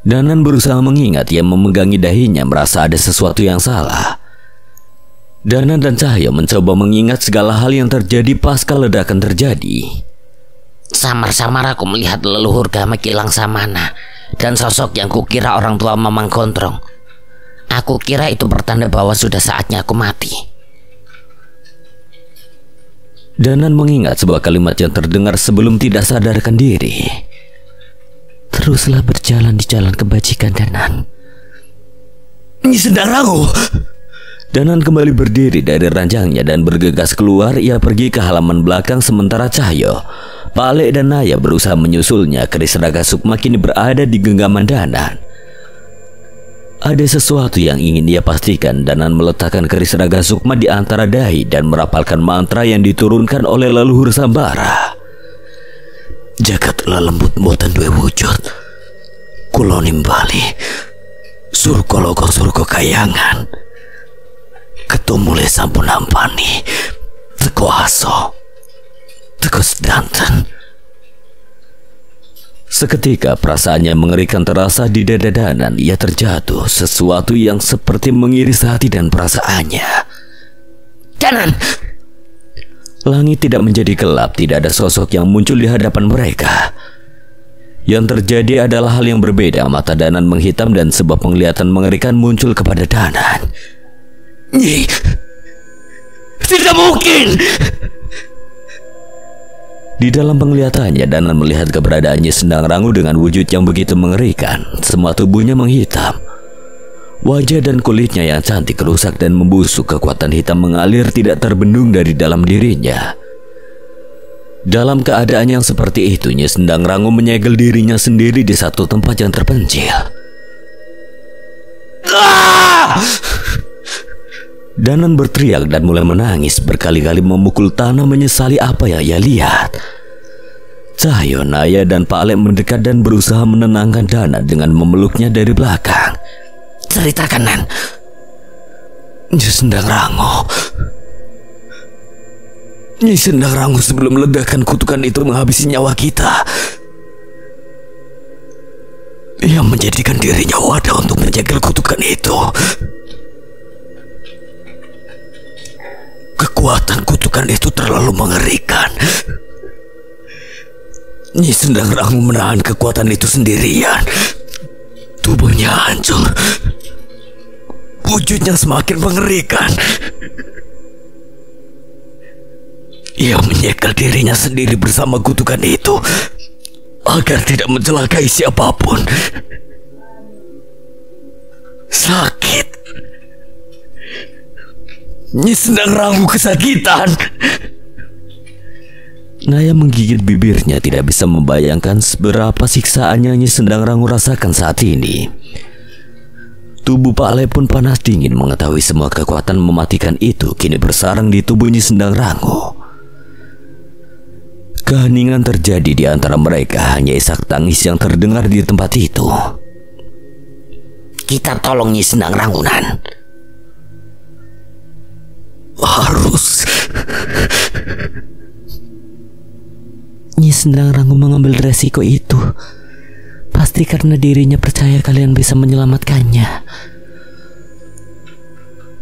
Danan berusaha mengingat yang memegangi dahinya merasa ada sesuatu yang salah. Dana dan Cahaya mencoba mengingat segala hal yang terjadi pasca ledakan terjadi. Samar-samar aku melihat leluhur Gama Kilang Samana dan sosok yang kukira orang tua Mamang Gondrong. Aku kira itu pertanda bahwa sudah saatnya aku mati. Danan mengingat sebuah kalimat yang terdengar sebelum tidak sadarkan diri. Teruslah berjalan di jalan kebajikan Danan. Ini sedang ragu. Danan kembali berdiri dari ranjangnya dan bergegas keluar. Ia pergi ke halaman belakang sementara Cahyo, Pale dan Naya berusaha menyusulnya. Keris Raga Sukma kini berada di genggaman Danan. Ada sesuatu yang ingin dia pastikan Danan meletakkan keris Raga Sukma di antara dahi dan merapalkan mantra yang diturunkan oleh leluhur Sambara. Jagatlah lembut muatan dua wujud. Kulonim Bali. Surga logo surga kayangan ketumule sampun ampani teko aso. Teko sedanten. Seketika perasaannya mengerikan terasa di dada Danan Ia terjatuh. Sesuatu yang seperti mengiris hati dan perasaannya. Danan Langit tidak menjadi gelap Tidak ada sosok yang muncul di hadapan mereka. Yang terjadi adalah hal yang berbeda. Mata Danan menghitam dan sebuah penglihatan mengerikan muncul kepada Danan tidak mungkin. Di dalam penglihatannya, Danan melihat keberadaannya sedang rangu dengan wujud yang begitu mengerikan. Semua tubuhnya menghitam. Wajah dan kulitnya yang cantik rusak dan membusuk kekuatan hitam mengalir tidak terbendung dari dalam dirinya. Dalam keadaan yang seperti itu, Nyi Sendang Rangu menyegel dirinya sendiri di satu tempat yang terpencil. Ah! Danan berteriak dan mulai menangis berkali-kali memukul tanah menyesali apa yang ia lihat. Cahyo, Naya, dan Pak Alek mendekat dan berusaha menenangkan Dana dengan memeluknya dari belakang. Ceritakan, Nan. Nyi Sendang Rango. Nyi Sendang Rango sebelum ledakan kutukan itu menghabisi nyawa kita. Ia menjadikan dirinya wadah untuk menjaga kutukan itu. Kekuatan kutukan itu terlalu mengerikan. Nyi Sendang Rangu menahan kekuatan itu sendirian. Tubuhnya hancur. Wujudnya semakin mengerikan. Ia menyekel dirinya sendiri bersama kutukan itu agar tidak mencelakai siapa pun. Sakit Nyi sedang ragu kesakitan. Naya menggigit bibirnya tidak bisa membayangkan seberapa siksaannya Nyi Sendang Rangu rasakan saat ini. Tubuh Pak Le pun panas dingin mengetahui semua kekuatan mematikan itu kini bersarang di tubuh Nyi Sendang Rangu. Keheningan terjadi di antara mereka hanya isak tangis yang terdengar di tempat itu. Kita tolong Nyi Sendang Rangu, Nan harus Nyi Sendang Rangu mengambil resiko itu Pasti karena dirinya percaya kalian bisa menyelamatkannya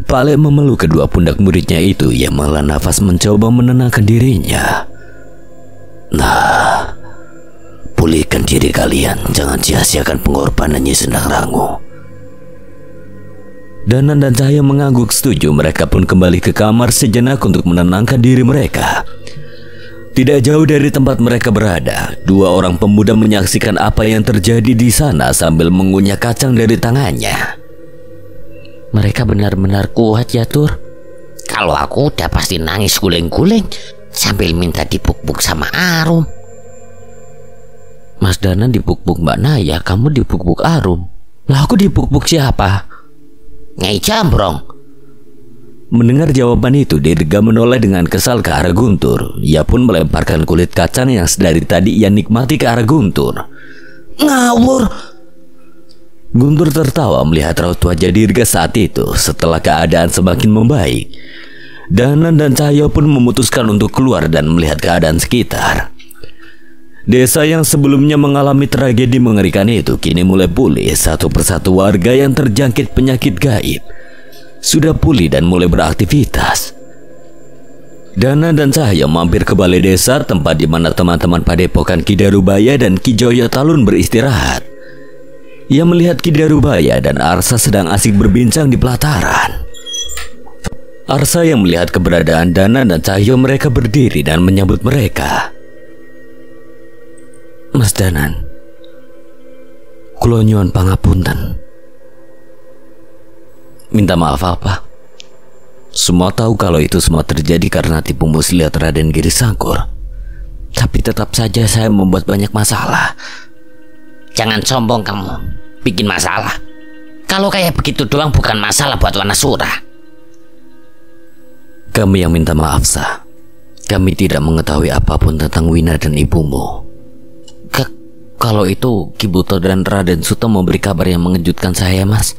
Pale memeluk kedua pundak muridnya itu yang malah nafas mencoba menenangkan dirinya. Nah, pulihkan diri kalian, jangan sia-siakan pengorbanan Sendang Rangu. Danan dan Cahaya mengangguk setuju mereka pun kembali ke kamar sejenak untuk menenangkan diri mereka. Tidak jauh dari tempat mereka berada, dua orang pemuda menyaksikan apa yang terjadi di sana sambil mengunyah kacang dari tangannya. Mereka benar-benar kuat ya, Tur. Kalau aku udah pasti nangis guling-guling sambil minta dipuk-puk sama Arum. Mas Danan dipuk-puk Mbak Naya, kamu dipuk-puk Arum. Lah aku dipuk-puk siapa? Nyai Cambrong. Mendengar jawaban itu, Dirga menoleh dengan kesal ke arah Guntur. Ia pun melemparkan kulit kacang yang sedari tadi ia nikmati ke arah Guntur. Ngawur. Guntur tertawa melihat raut wajah Dirga saat itu setelah keadaan semakin membaik. Danan dan Cahyo pun memutuskan untuk keluar dan melihat keadaan sekitar. Desa yang sebelumnya mengalami tragedi mengerikan itu kini mulai pulih satu persatu warga yang terjangkit penyakit gaib. Sudah pulih dan mulai beraktivitas. Dana dan Cahaya mampir ke balai desa tempat di mana teman-teman padepokan Kidarubaya dan Kijoyo Talun beristirahat. Ia melihat Kidarubaya dan Arsa sedang asik berbincang di pelataran. Arsa yang melihat keberadaan Dana dan Cahyo mereka berdiri dan menyambut mereka. Mas Danan, kulonyuan pangapunten. Minta maaf apa? Semua tahu kalau itu semua terjadi karena tipu muslihat Raden Giri Sangkur. Tapi tetap saja saya membuat banyak masalah. Jangan sombong kamu bikin masalah. Kalau kayak begitu doang bukan masalah buat Wanasura. Kami yang minta maaf, Sa. Kami tidak mengetahui apa pun tentang Wina dan ibumu. Kalau itu Kibuto dan Raden Suto memberi kabar yang mengejutkan saya, Mas.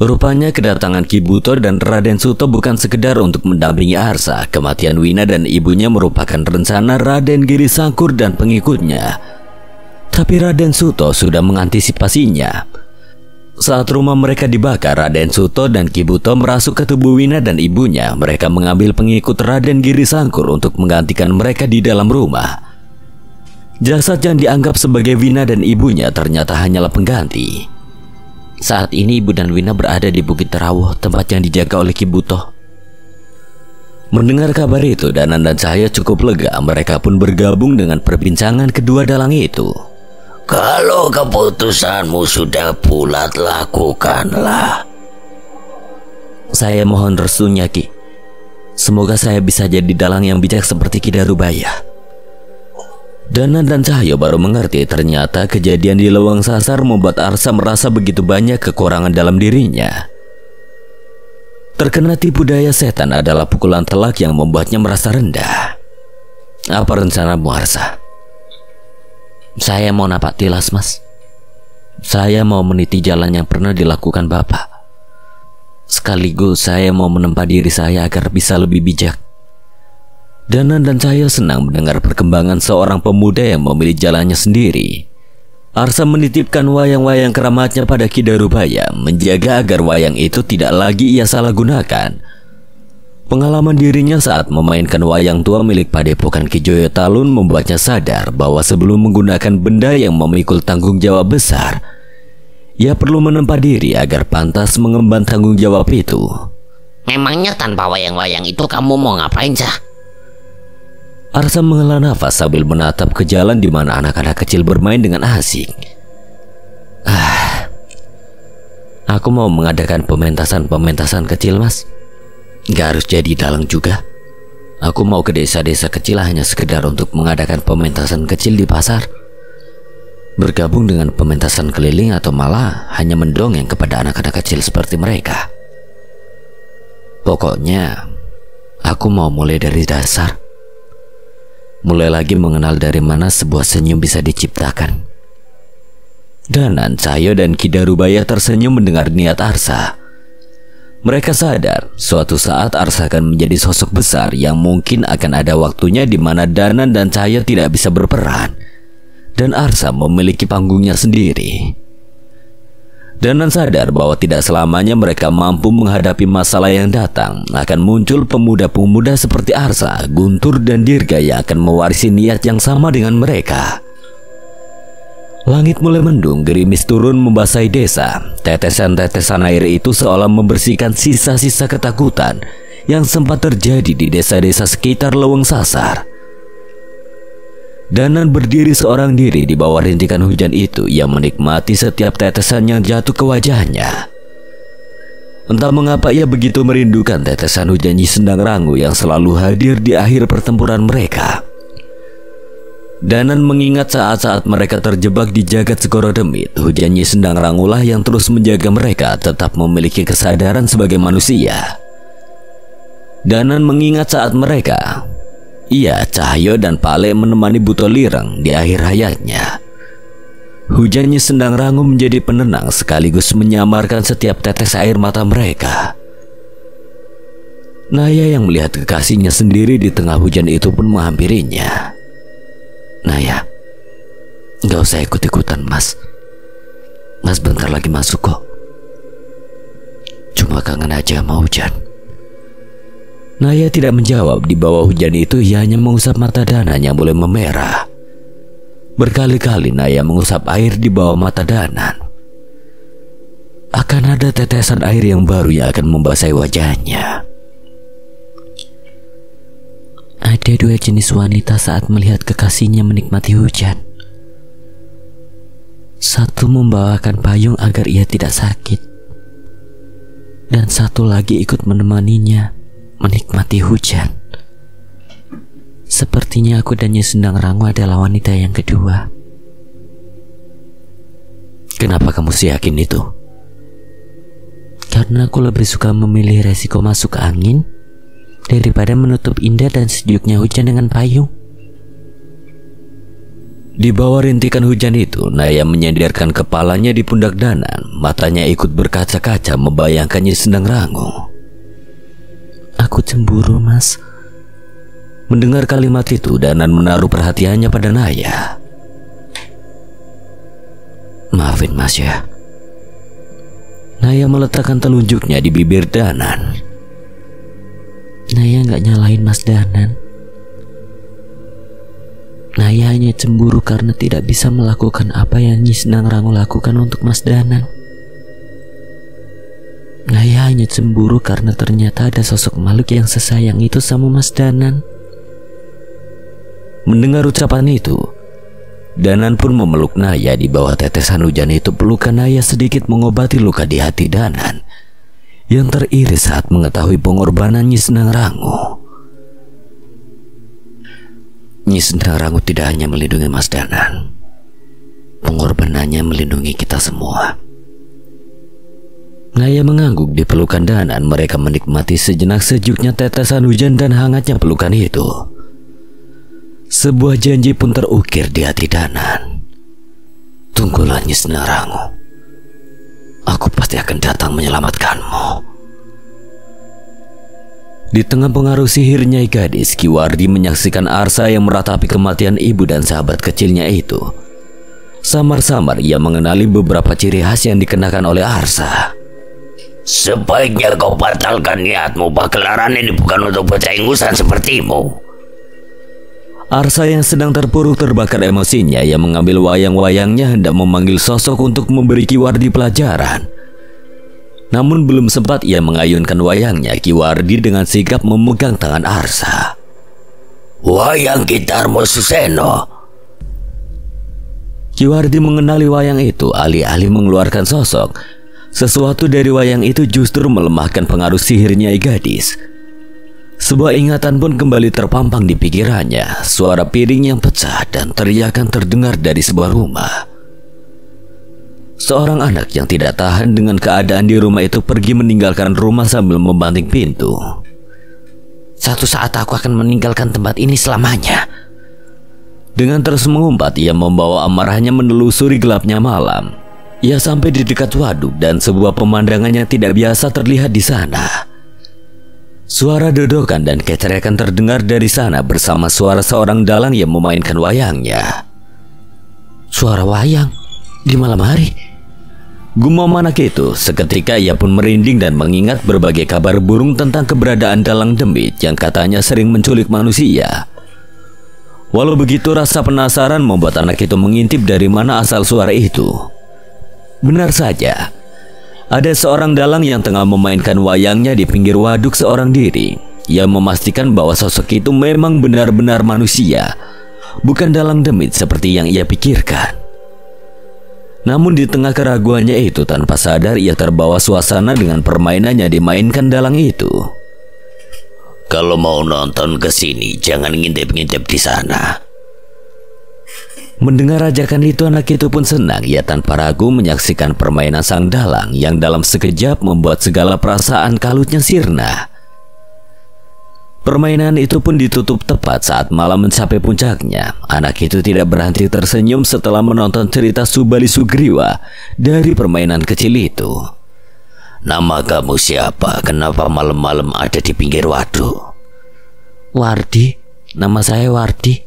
Rupanya kedatangan Kibuto dan Raden Suto bukan sekedar untuk mendampingi Arsa. Kematian Wina dan ibunya merupakan rencana Raden Giri Sangkur dan pengikutnya. Tapi Raden Suto sudah mengantisipasinya. Saat rumah mereka dibakar, Raden Suto dan Kibuto merasuk ke tubuh Wina dan ibunya. Mereka mengambil pengikut Raden Giri Sangkur untuk menggantikan mereka di dalam rumah. Jasad yang dianggap sebagai Wina dan ibunya ternyata hanyalah pengganti. Saat ini ibu dan Wina berada di Bukit Terawuh, tempat yang dijaga oleh Kibuto. Mendengar kabar itu, Danan dan Cahaya cukup lega. Mereka pun bergabung dengan perbincangan kedua dalang itu. Kalau keputusanmu sudah bulat, lakukanlah. Saya mohon restunya, Ki. Semoga saya bisa jadi dalang yang bijak seperti Ki Darubaya. Dana dan Cahyo baru mengerti ternyata kejadian di Lewang Sasar membuat Arsa merasa begitu banyak kekurangan dalam dirinya. Terkena tipu daya setan adalah pukulan telak yang membuatnya merasa rendah. Apa rencanamu Arsa? Saya mau napak tilas mas Saya mau meniti jalan yang pernah dilakukan bapak Sekaligus saya mau menempa diri saya agar bisa lebih bijak Danan dan saya senang mendengar perkembangan seorang pemuda yang memilih jalannya sendiri Arsa menitipkan wayang-wayang keramatnya pada Kidarubaya Menjaga agar wayang itu tidak lagi ia salah gunakan Pengalaman dirinya saat memainkan wayang tua milik Padepokan Kijoyo Talun membuatnya sadar bahwa sebelum menggunakan benda yang memikul tanggung jawab besar, ia perlu menempa diri agar pantas mengemban tanggung jawab itu. Memangnya tanpa wayang-wayang itu kamu mau ngapain, Cah? Arsa menghela nafas sambil menatap ke jalan di mana anak-anak kecil bermain dengan asik. Ah, aku mau mengadakan pementasan-pementasan kecil, Mas. Gak harus jadi dalang juga. Aku mau ke desa-desa kecil hanya sekedar untuk mengadakan pementasan kecil di pasar. Bergabung dengan pementasan keliling atau malah hanya mendongeng kepada anak-anak kecil seperti mereka. Pokoknya, aku mau mulai dari dasar. Mulai lagi mengenal dari mana sebuah senyum bisa diciptakan. Danan, Cahyo, dan Kidarubaya tersenyum mendengar niat Arsa. Mereka sadar suatu saat Arsa akan menjadi sosok besar yang mungkin akan ada waktunya di mana Danan dan Cahaya tidak bisa berperan dan Arsa memiliki panggungnya sendiri. Danan sadar bahwa tidak selamanya mereka mampu menghadapi masalah yang datang. Akan muncul pemuda-pemuda seperti Arsa, Guntur, dan Dirga yang akan mewarisi niat yang sama dengan mereka. Langit mulai mendung, gerimis turun membasahi desa. Tetesan-tetesan air itu seolah membersihkan sisa-sisa ketakutan yang sempat terjadi di desa-desa sekitar Leweng Sasar. Danan berdiri seorang diri di bawah rintikan hujan itu yang menikmati setiap tetesan yang jatuh ke wajahnya. Entah mengapa ia begitu merindukan tetesan hujan Sendang Rangu yang selalu hadir di akhir pertempuran mereka. Danan mengingat saat-saat mereka terjebak di jagat Segoro Demit, hujannya Sendang Rangulah yang terus menjaga mereka tetap memiliki kesadaran sebagai manusia. Danan mengingat saat mereka, ia, Cahyo dan Pale menemani Buto Lireng di akhir hayatnya. Hujannya Sendang Rangu menjadi penenang sekaligus menyamarkan setiap tetes air mata mereka. Naya yang melihat kekasihnya sendiri di tengah hujan itu pun menghampirinya. Nah ya, nggak usah ikut-ikutan mas. Mas bentar lagi masuk kok. Cuma kangen aja mau hujan. Naya tidak menjawab di bawah hujan itu ia hanya mengusap mata Danan yang mulai memerah. Berkali-kali Naya mengusap air di bawah mata Danan. akan ada tetesan air yang baru yang akan membasahi wajahnya. Ada dua jenis wanita saat melihat kekasihnya menikmati hujan. Satu membawakan payung agar ia tidak sakit, dan satu lagi ikut menemaninya menikmati hujan. Sepertinya aku dan Sendang Rangu adalah wanita yang kedua. Kenapa kamu yakin itu? Karena aku lebih suka memilih resiko masuk angin daripada menutup indah dan sejuknya hujan dengan payung. Di bawah rintikan hujan itu, Naya menyandarkan kepalanya di pundak Danan. Matanya ikut berkaca-kaca membayangkannya sedang rangu. Aku cemburu, Mas. Mendengar kalimat itu, Danan menaruh perhatiannya pada Naya. Maafin Mas ya. Naya meletakkan telunjuknya di bibir Danan. Naya nggak nyalain Mas Danan. Naya hanya cemburu karena tidak bisa melakukan apa yang Nyi Senang Rangu lakukan untuk Mas Danan. Hanya cemburu karena ternyata ada sosok makhluk yang sesayang itu sama Mas Danan. Mendengar ucapan itu, Danan pun memeluk Naya di bawah tetesan hujan itu pelukan Naya sedikit mengobati luka di hati Danan yang teriris saat mengetahui pengorbanan Nyi Senang Rangu. Nyi Senang Rangu tidak hanya melindungi Mas Danan, pengorbanannya melindungi kita semua. Naya mengangguk di pelukan Danan mereka menikmati sejenak sejuknya tetesan hujan dan hangatnya pelukan itu. Sebuah janji pun terukir di hati Danan. Tunggulah Nyisnarangu. Aku pasti akan datang menyelamatkanmu. Di tengah pengaruh sihirnya gadis, Kiwardi menyaksikan Arsa yang meratapi kematian ibu dan sahabat kecilnya itu. Samar-samar ia mengenali beberapa ciri khas yang dikenakan oleh Arsa. Sebaiknya kau batalkan niatmu, pagelaran ini bukan untuk bocah ingusan sepertimu. Arsa yang sedang terpuruk terbakar emosinya yang mengambil wayang-wayangnya hendak memanggil sosok untuk memberi Kiwardi pelajaran. Namun belum sempat ia mengayunkan wayangnya, Kiwardi dengan sigap memegang tangan Arsa. Wayang gitarmu Suseno. Kiwardi mengenali wayang itu, alih-alih mengeluarkan sosok. Sesuatu dari wayang itu justru melemahkan pengaruh sihirnya gadis. Sebuah ingatan pun kembali terpampang di pikirannya. Suara piring yang pecah dan teriakan terdengar dari sebuah rumah. Seorang anak yang tidak tahan dengan keadaan di rumah itu pergi meninggalkan rumah sambil membanting pintu. Satu saat aku akan meninggalkan tempat ini selamanya. Dengan terus mengumpat, ia membawa amarahnya menelusuri gelapnya malam. Ia sampai di dekat waduk dan sebuah pemandangan yang tidak biasa terlihat di sana. Suara dodokan dan keceriakan terdengar dari sana bersama suara seorang dalang yang memainkan wayangnya. Suara wayang di malam hari. Gumam anak itu seketika ia pun merinding dan mengingat berbagai kabar burung tentang keberadaan dalang demit yang katanya sering menculik manusia. Walau begitu rasa penasaran membuat anak itu mengintip dari mana asal suara itu. Benar saja, ada seorang dalang yang tengah memainkan wayangnya di pinggir waduk seorang diri. Ia memastikan bahwa sosok itu memang benar-benar manusia, bukan dalang demit seperti yang ia pikirkan. Namun di tengah keraguannya itu tanpa sadar ia terbawa suasana dengan permainannya dimainkan dalang itu. Kalau mau nonton ke sini jangan ngintip-ngintip di sana. Mendengar ajakan itu anak itu pun senang Ia tanpa ragu menyaksikan permainan sang dalang Yang dalam sekejap membuat segala perasaan kalutnya sirna Permainan itu pun ditutup tepat saat malam mencapai puncaknya. Anak itu tidak berhenti tersenyum setelah menonton cerita Subali Sugriwa dari permainan kecil itu. Nama kamu siapa? Kenapa malam-malam ada di pinggir waduk? Wardi, nama saya Wardi.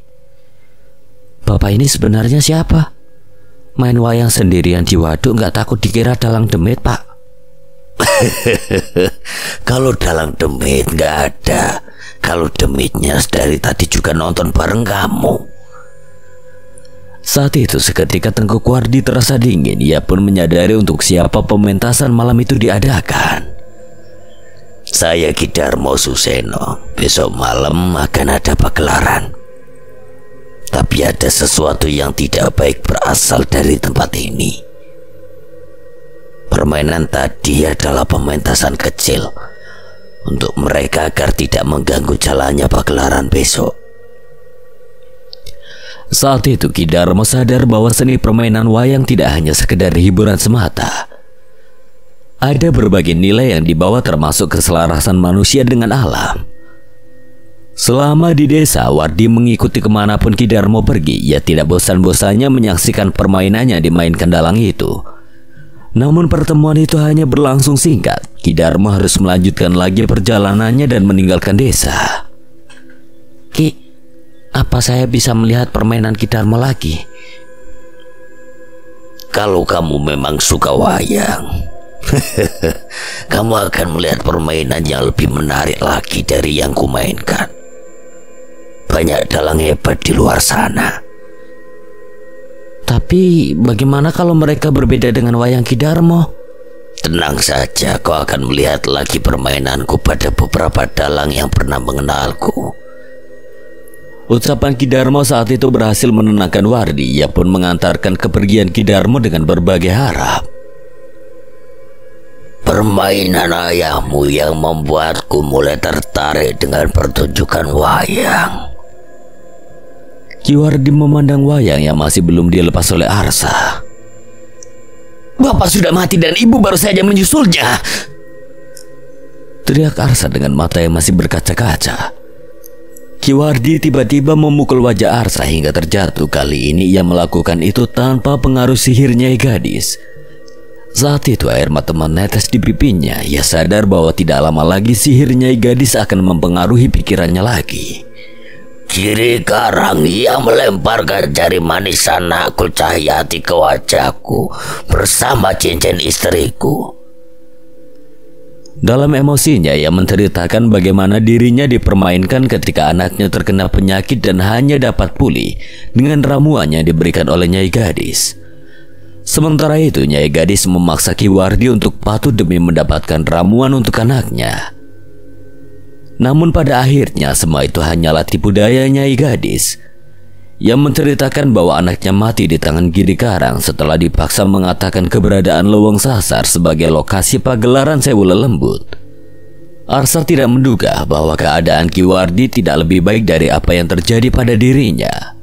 Bapak ini sebenarnya siapa? Main wayang sendirian di waduk nggak takut dikira dalang demit, Pak? Kalau dalang demit nggak ada. Kalau demitnya dari tadi juga nonton bareng kamu. Saat itu seketika tengkuk Wardi terasa dingin Ia pun menyadari untuk siapa pementasan malam itu diadakan Saya Kidarmo Suseno Besok malam akan ada pagelaran Tapi ada sesuatu yang tidak baik berasal dari tempat ini Permainan tadi adalah pementasan kecil Untuk mereka agar tidak mengganggu jalannya pagelaran besok saat itu Ki Darmo sadar bahwa seni permainan wayang tidak hanya sekedar hiburan semata. Ada berbagai nilai yang dibawa termasuk keselarasan manusia dengan alam. Selama di desa, Wardi mengikuti ke mana pun Ki Darmo pergi. Ia tidak bosan-bosannya menyaksikan permainannya dimainkan dalang itu. Namun pertemuan itu hanya berlangsung singkat. Ki Darmo harus melanjutkan lagi perjalanannya dan meninggalkan desa. Ki, apa saya bisa melihat permainan Kidarmo lagi? Kalau kamu memang suka wayang, kamu akan melihat permainan yang lebih menarik lagi dari yang kumainkan. Banyak dalang hebat di luar sana. Tapi bagaimana kalau mereka berbeda dengan wayang Kidarmo? Tenang saja, kau akan melihat lagi permainanku pada beberapa dalang yang pernah mengenalku. Ucapan Kidarmo saat itu berhasil menenangkan Wardi. Ia pun mengantarkan kepergian Kidarmo dengan berbagai harap. Permainan ayahmu yang membuatku mulai tertarik dengan pertunjukan wayang. Kiwardi memandang wayang yang masih belum dilepas oleh Arsa. Bapak sudah mati dan ibu baru saja menyusulnya. Teriak Arsa dengan mata yang masih berkaca-kaca. Kiwardi tiba-tiba memukul wajah Arsa hingga terjatuh. Kali ini ia melakukan itu tanpa pengaruh sihirnya gadis. Saat itu air mata menetes di pipinya. Ia sadar bahwa tidak lama lagi sihirnya gadis akan mempengaruhi pikirannya lagi. Kiri karang ia melemparkan jari manis anakku Cahyati ke wajahku bersama cincin istriku. Dalam emosinya, ia menceritakan bagaimana dirinya dipermainkan ketika anaknya terkena penyakit dan hanya dapat pulih dengan ramuan yang diberikan oleh Nyai Gadis. Sementara itu, Nyai Gadis memaksa Kiwardi untuk patuh demi mendapatkan ramuan untuk anaknya. Namun pada akhirnya semua itu hanyalah tipu daya Nyai Gadis yang menceritakan bahwa anaknya mati di tangan Giri Karang setelah dipaksa mengatakan keberadaan Leweng Sasar sebagai lokasi pagelaran Sewu Lembut. Arsa tidak menduga bahwa keadaan Kiwardi tidak lebih baik dari apa yang terjadi pada dirinya.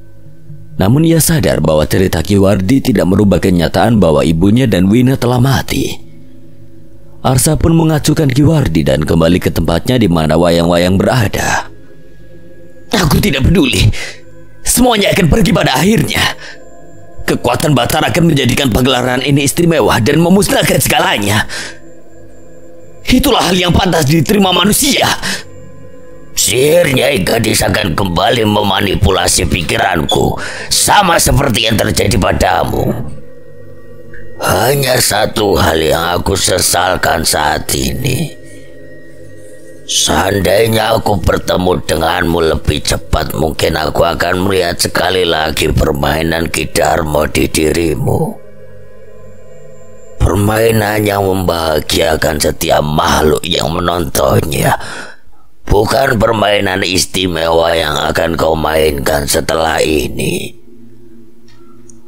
Namun ia sadar bahwa cerita Kiwardi tidak merubah kenyataan bahwa ibunya dan Wina telah mati. Arsa pun mengacukan Kiwardi dan kembali ke tempatnya di mana wayang-wayang berada. Aku tidak peduli. Semuanya akan pergi pada akhirnya. Kekuatan Batar akan menjadikan pagelaran ini istimewa dan memusnahkan segalanya. Itulah hal yang pantas diterima manusia. Sihirnya gadis akan kembali memanipulasi pikiranku Sama seperti yang terjadi padamu Hanya satu hal yang aku sesalkan saat ini Seandainya aku bertemu denganmu lebih cepat, mungkin aku akan melihat sekali lagi permainan Kidarmo di dirimu. Permainan yang membahagiakan setiap makhluk yang menontonnya. Bukan permainan istimewa yang akan kau mainkan setelah ini.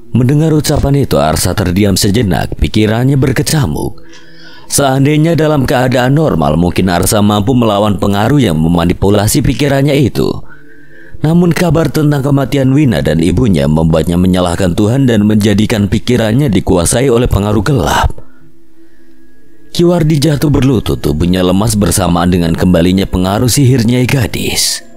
Mendengar ucapan itu, Arsa terdiam sejenak, pikirannya berkecamuk. Seandainya dalam keadaan normal, mungkin Arsa mampu melawan pengaruh yang memanipulasi pikirannya itu. Namun kabar tentang kematian Wina dan ibunya membuatnya menyalahkan Tuhan dan menjadikan pikirannya dikuasai oleh pengaruh gelap. Kiwardi jatuh berlutut, tubuhnya lemas bersamaan dengan kembalinya pengaruh sihirnya gadis.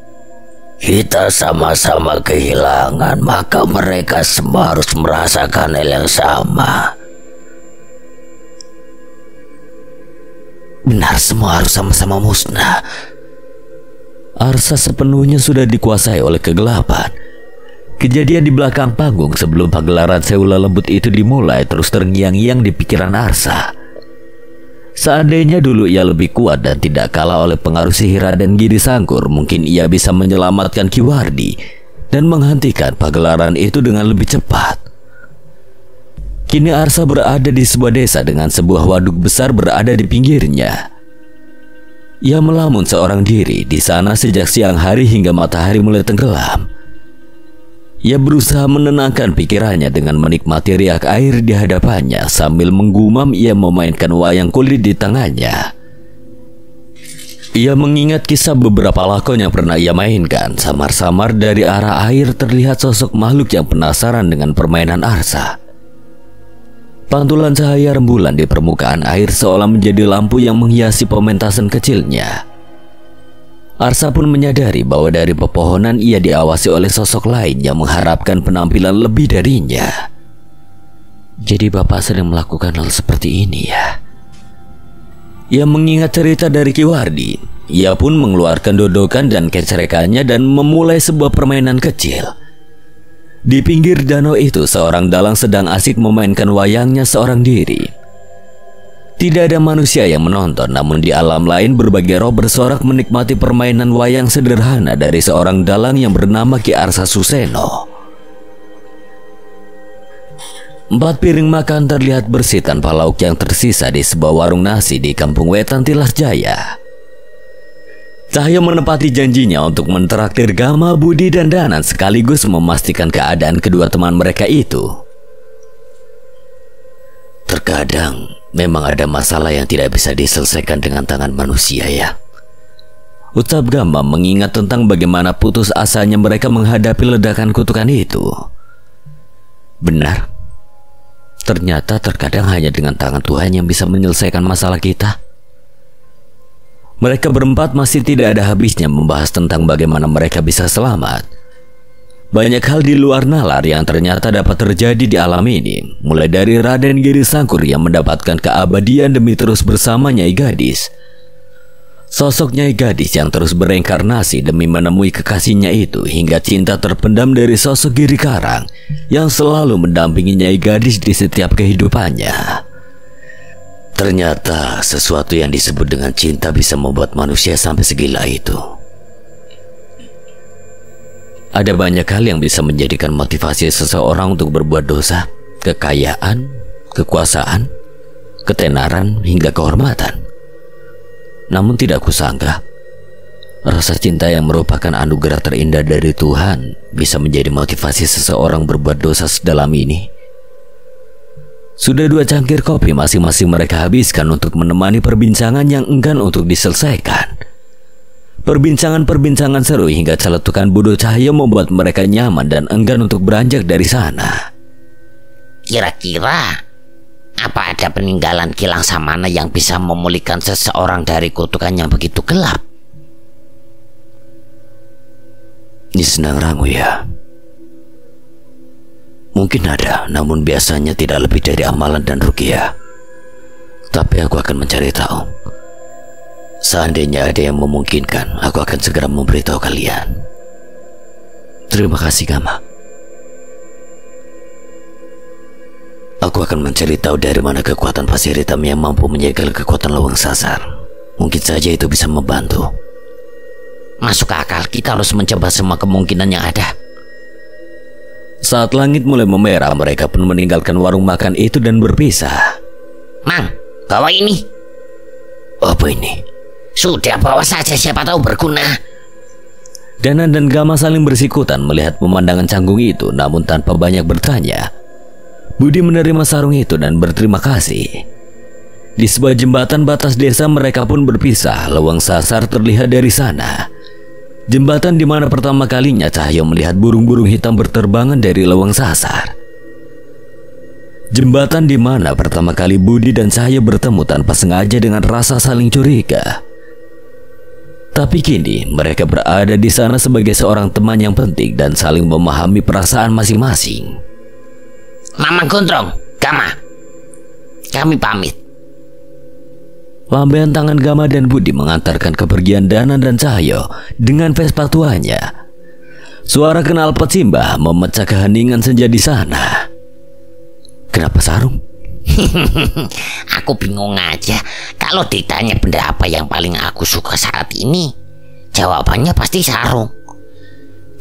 Kita sama-sama kehilangan, maka mereka semua harus merasakan hal yang sama. Benar semua harus sama-sama musnah. Arsa sepenuhnya sudah dikuasai oleh kegelapan. Kejadian di belakang panggung sebelum pagelaran Seula Lembut itu dimulai terus terngiang-ngiang di pikiran Arsa. Seandainya dulu ia lebih kuat dan tidak kalah oleh pengaruh sihir dan Giri Sangkur, mungkin ia bisa menyelamatkan Kiwardi. dan menghentikan pagelaran itu dengan lebih cepat. Kini Arsa berada di sebuah desa dengan sebuah waduk besar berada di pinggirnya. Ia melamun seorang diri di sana sejak siang hari hingga matahari mulai tenggelam. Ia berusaha menenangkan pikirannya dengan menikmati riak air di hadapannya sambil menggumam ia memainkan wayang kulit di tangannya. Ia mengingat kisah beberapa lakon yang pernah ia mainkan. Samar-samar dari arah air terlihat sosok makhluk yang penasaran dengan permainan Arsa. Pantulan cahaya rembulan di permukaan air seolah menjadi lampu yang menghiasi pementasan kecilnya. Arsa pun menyadari bahwa dari pepohonan ia diawasi oleh sosok lain yang mengharapkan penampilan lebih darinya. Jadi bapak sedang melakukan hal seperti ini ya? Ia mengingat cerita dari Kiwardi. Ia pun mengeluarkan dodokan dan kecerekannya dan memulai sebuah permainan kecil. Di pinggir danau itu, seorang dalang sedang asik memainkan wayangnya seorang diri. Tidak ada manusia yang menonton, namun di alam lain berbagai roh bersorak menikmati permainan wayang sederhana dari seorang dalang yang bernama Ki Arsa Suseno. Empat piring makan terlihat bersih tanpa lauk yang tersisa di sebuah warung nasi di kampung Wetan Tilas Jaya. Cahyo menepati janjinya untuk menteraktir Gama, Budi, dan Danan sekaligus memastikan keadaan kedua teman mereka itu. Terkadang memang ada masalah yang tidak bisa diselesaikan dengan tangan manusia ya. Ucap Gama mengingat tentang bagaimana putus asanya mereka menghadapi ledakan kutukan itu. Benar, Ternyata terkadang hanya dengan tangan Tuhan yang bisa menyelesaikan masalah kita. Mereka berempat masih tidak ada habisnya membahas tentang bagaimana mereka bisa selamat. Banyak hal di luar nalar yang ternyata dapat terjadi di alam ini, mulai dari Raden Giri Sangkur yang mendapatkan keabadian demi terus bersama Nyai Gadis, Sosok Nyai gadis yang terus berengkarnasi demi menemui kekasihnya itu hingga cinta terpendam dari sosok Giri Karang yang selalu mendampingi Nyai gadis di setiap kehidupannya. Ternyata sesuatu yang disebut dengan cinta bisa membuat manusia sampai segila itu. Ada banyak hal yang bisa menjadikan motivasi seseorang untuk berbuat dosa, kekayaan, kekuasaan, ketenaran, hingga kehormatan. Namun tidak kusangka Rasa cinta yang merupakan anugerah terindah dari Tuhan bisa menjadi motivasi seseorang berbuat dosa sedalam ini. Sudah dua cangkir kopi masing-masing mereka habiskan untuk menemani perbincangan yang enggan untuk diselesaikan. Perbincangan-perbincangan seru hingga celetukan bodoh cahaya membuat mereka nyaman dan enggan untuk beranjak dari sana. Kira-kira apa ada peninggalan kilang samana yang bisa memulihkan seseorang dari kutukan yang begitu gelap? Ini senang rangu ya. Mungkin ada, namun biasanya tidak lebih dari amalan dan rukiah. Tapi aku akan mencari tahu. Seandainya ada yang memungkinkan, aku akan segera memberitahu kalian. Terima kasih, Gama. Aku akan mencari tahu dari mana kekuatan pasir hitam yang mampu menyegel kekuatan lawang sasar. Mungkin saja itu bisa membantu. Masuk akal, kita harus mencoba semua kemungkinan yang ada. Saat langit mulai memerah, mereka pun meninggalkan warung makan itu dan berpisah. Mang, bawa ini. Apa ini? Sudah bawa saja, siapa tahu berguna. Danan dan Gama saling bersikutan melihat pemandangan canggung itu, namun tanpa banyak bertanya. Budi menerima sarung itu dan berterima kasih. Di sebuah jembatan batas desa mereka pun berpisah. Lewang sasar terlihat dari sana. Jembatan di mana pertama kalinya Cahyo melihat burung-burung hitam berterbangan dari lewang sasar. Jembatan di mana pertama kali Budi dan Cahyo bertemu tanpa sengaja dengan rasa saling curiga. Tapi kini mereka berada di sana sebagai seorang teman yang penting dan saling memahami perasaan masing-masing. Mamang Gondrong, Gama. Kami pamit. Lambaian tangan Gama dan Budi mengantarkan kepergian Dana dan Cahyo dengan Vespa tuanya. Suara kenal Simbah memecah keheningan senja di sana. Kenapa sarung? aku bingung aja. Kalau ditanya benda apa yang paling aku suka saat ini, jawabannya pasti sarung.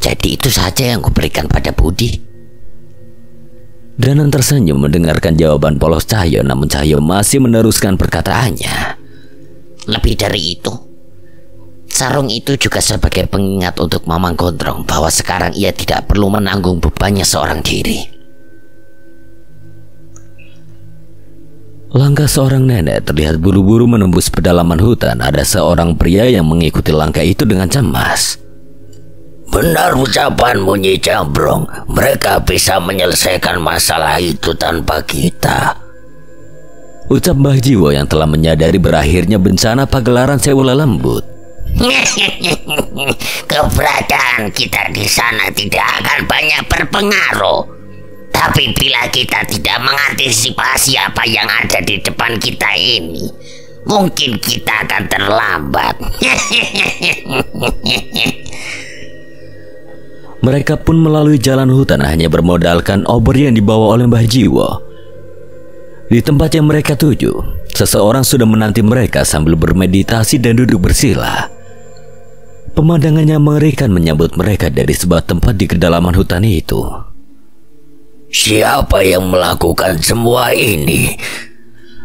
Jadi itu saja yang kuberikan pada Budi. Danan tersenyum mendengarkan jawaban polos Cahyo namun Cahyo masih meneruskan perkataannya. Lebih dari itu, sarung itu juga sebagai pengingat untuk Mamang Gondrong bahwa sekarang ia tidak perlu menanggung bebannya seorang diri. Langkah seorang nenek terlihat buru-buru menembus pedalaman hutan. Ada seorang pria yang mengikuti langkah itu dengan cemas. Benar ucapanmu Nyi Jambrong. Mereka bisa menyelesaikan masalah itu tanpa kita. Ucap Mbah Jiwo yang telah menyadari berakhirnya bencana pagelaran Sewula Lembut. Keberadaan kita di sana tidak akan banyak berpengaruh. Tapi bila kita tidak mengantisipasi apa yang ada di depan kita ini, mungkin kita akan terlambat. Mereka pun melalui jalan hutan hanya bermodalkan obor yang dibawa oleh Mbah Jiwo. Di tempat yang mereka tuju, seseorang sudah menanti mereka sambil bermeditasi dan duduk bersila. Pemandangannya mengerikan menyambut mereka dari sebuah tempat di kedalaman hutan itu. Siapa yang melakukan semua ini?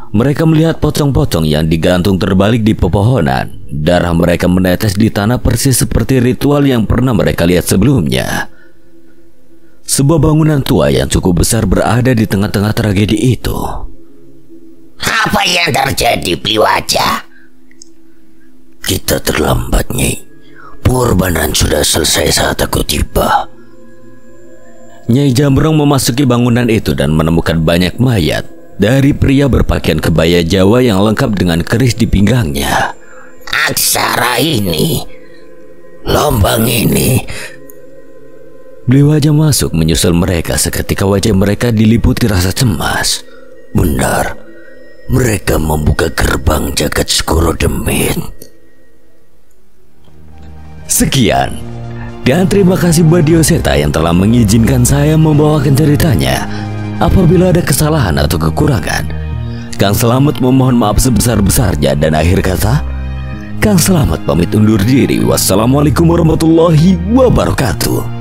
Mereka melihat pocong-pocong yang digantung terbalik di pepohonan. Darah mereka menetes di tanah persis seperti ritual yang pernah mereka lihat sebelumnya. Sebuah bangunan tua yang cukup besar berada di tengah-tengah tragedi itu. Apa yang terjadi, Pliwaja? Kita terlambat, Nyai. Purbanan sudah selesai saat aku tiba. Nyai Jamrong memasuki bangunan itu dan menemukan banyak mayat dari pria berpakaian kebaya Jawa yang lengkap dengan keris di pinggangnya. Aksara ini, lombang ini. Beliau wajah masuk menyusul mereka seketika wajah mereka diliputi rasa cemas. Benar, mereka membuka gerbang jagat Skoro Demit. Sekian dan terima kasih buat Dioseta yang telah mengizinkan saya membawakan ceritanya. Apabila ada kesalahan atau kekurangan, Kang Selamat memohon maaf sebesar-besarnya dan akhir kata, Kang Selamat pamit undur diri. Wassalamualaikum warahmatullahi wabarakatuh.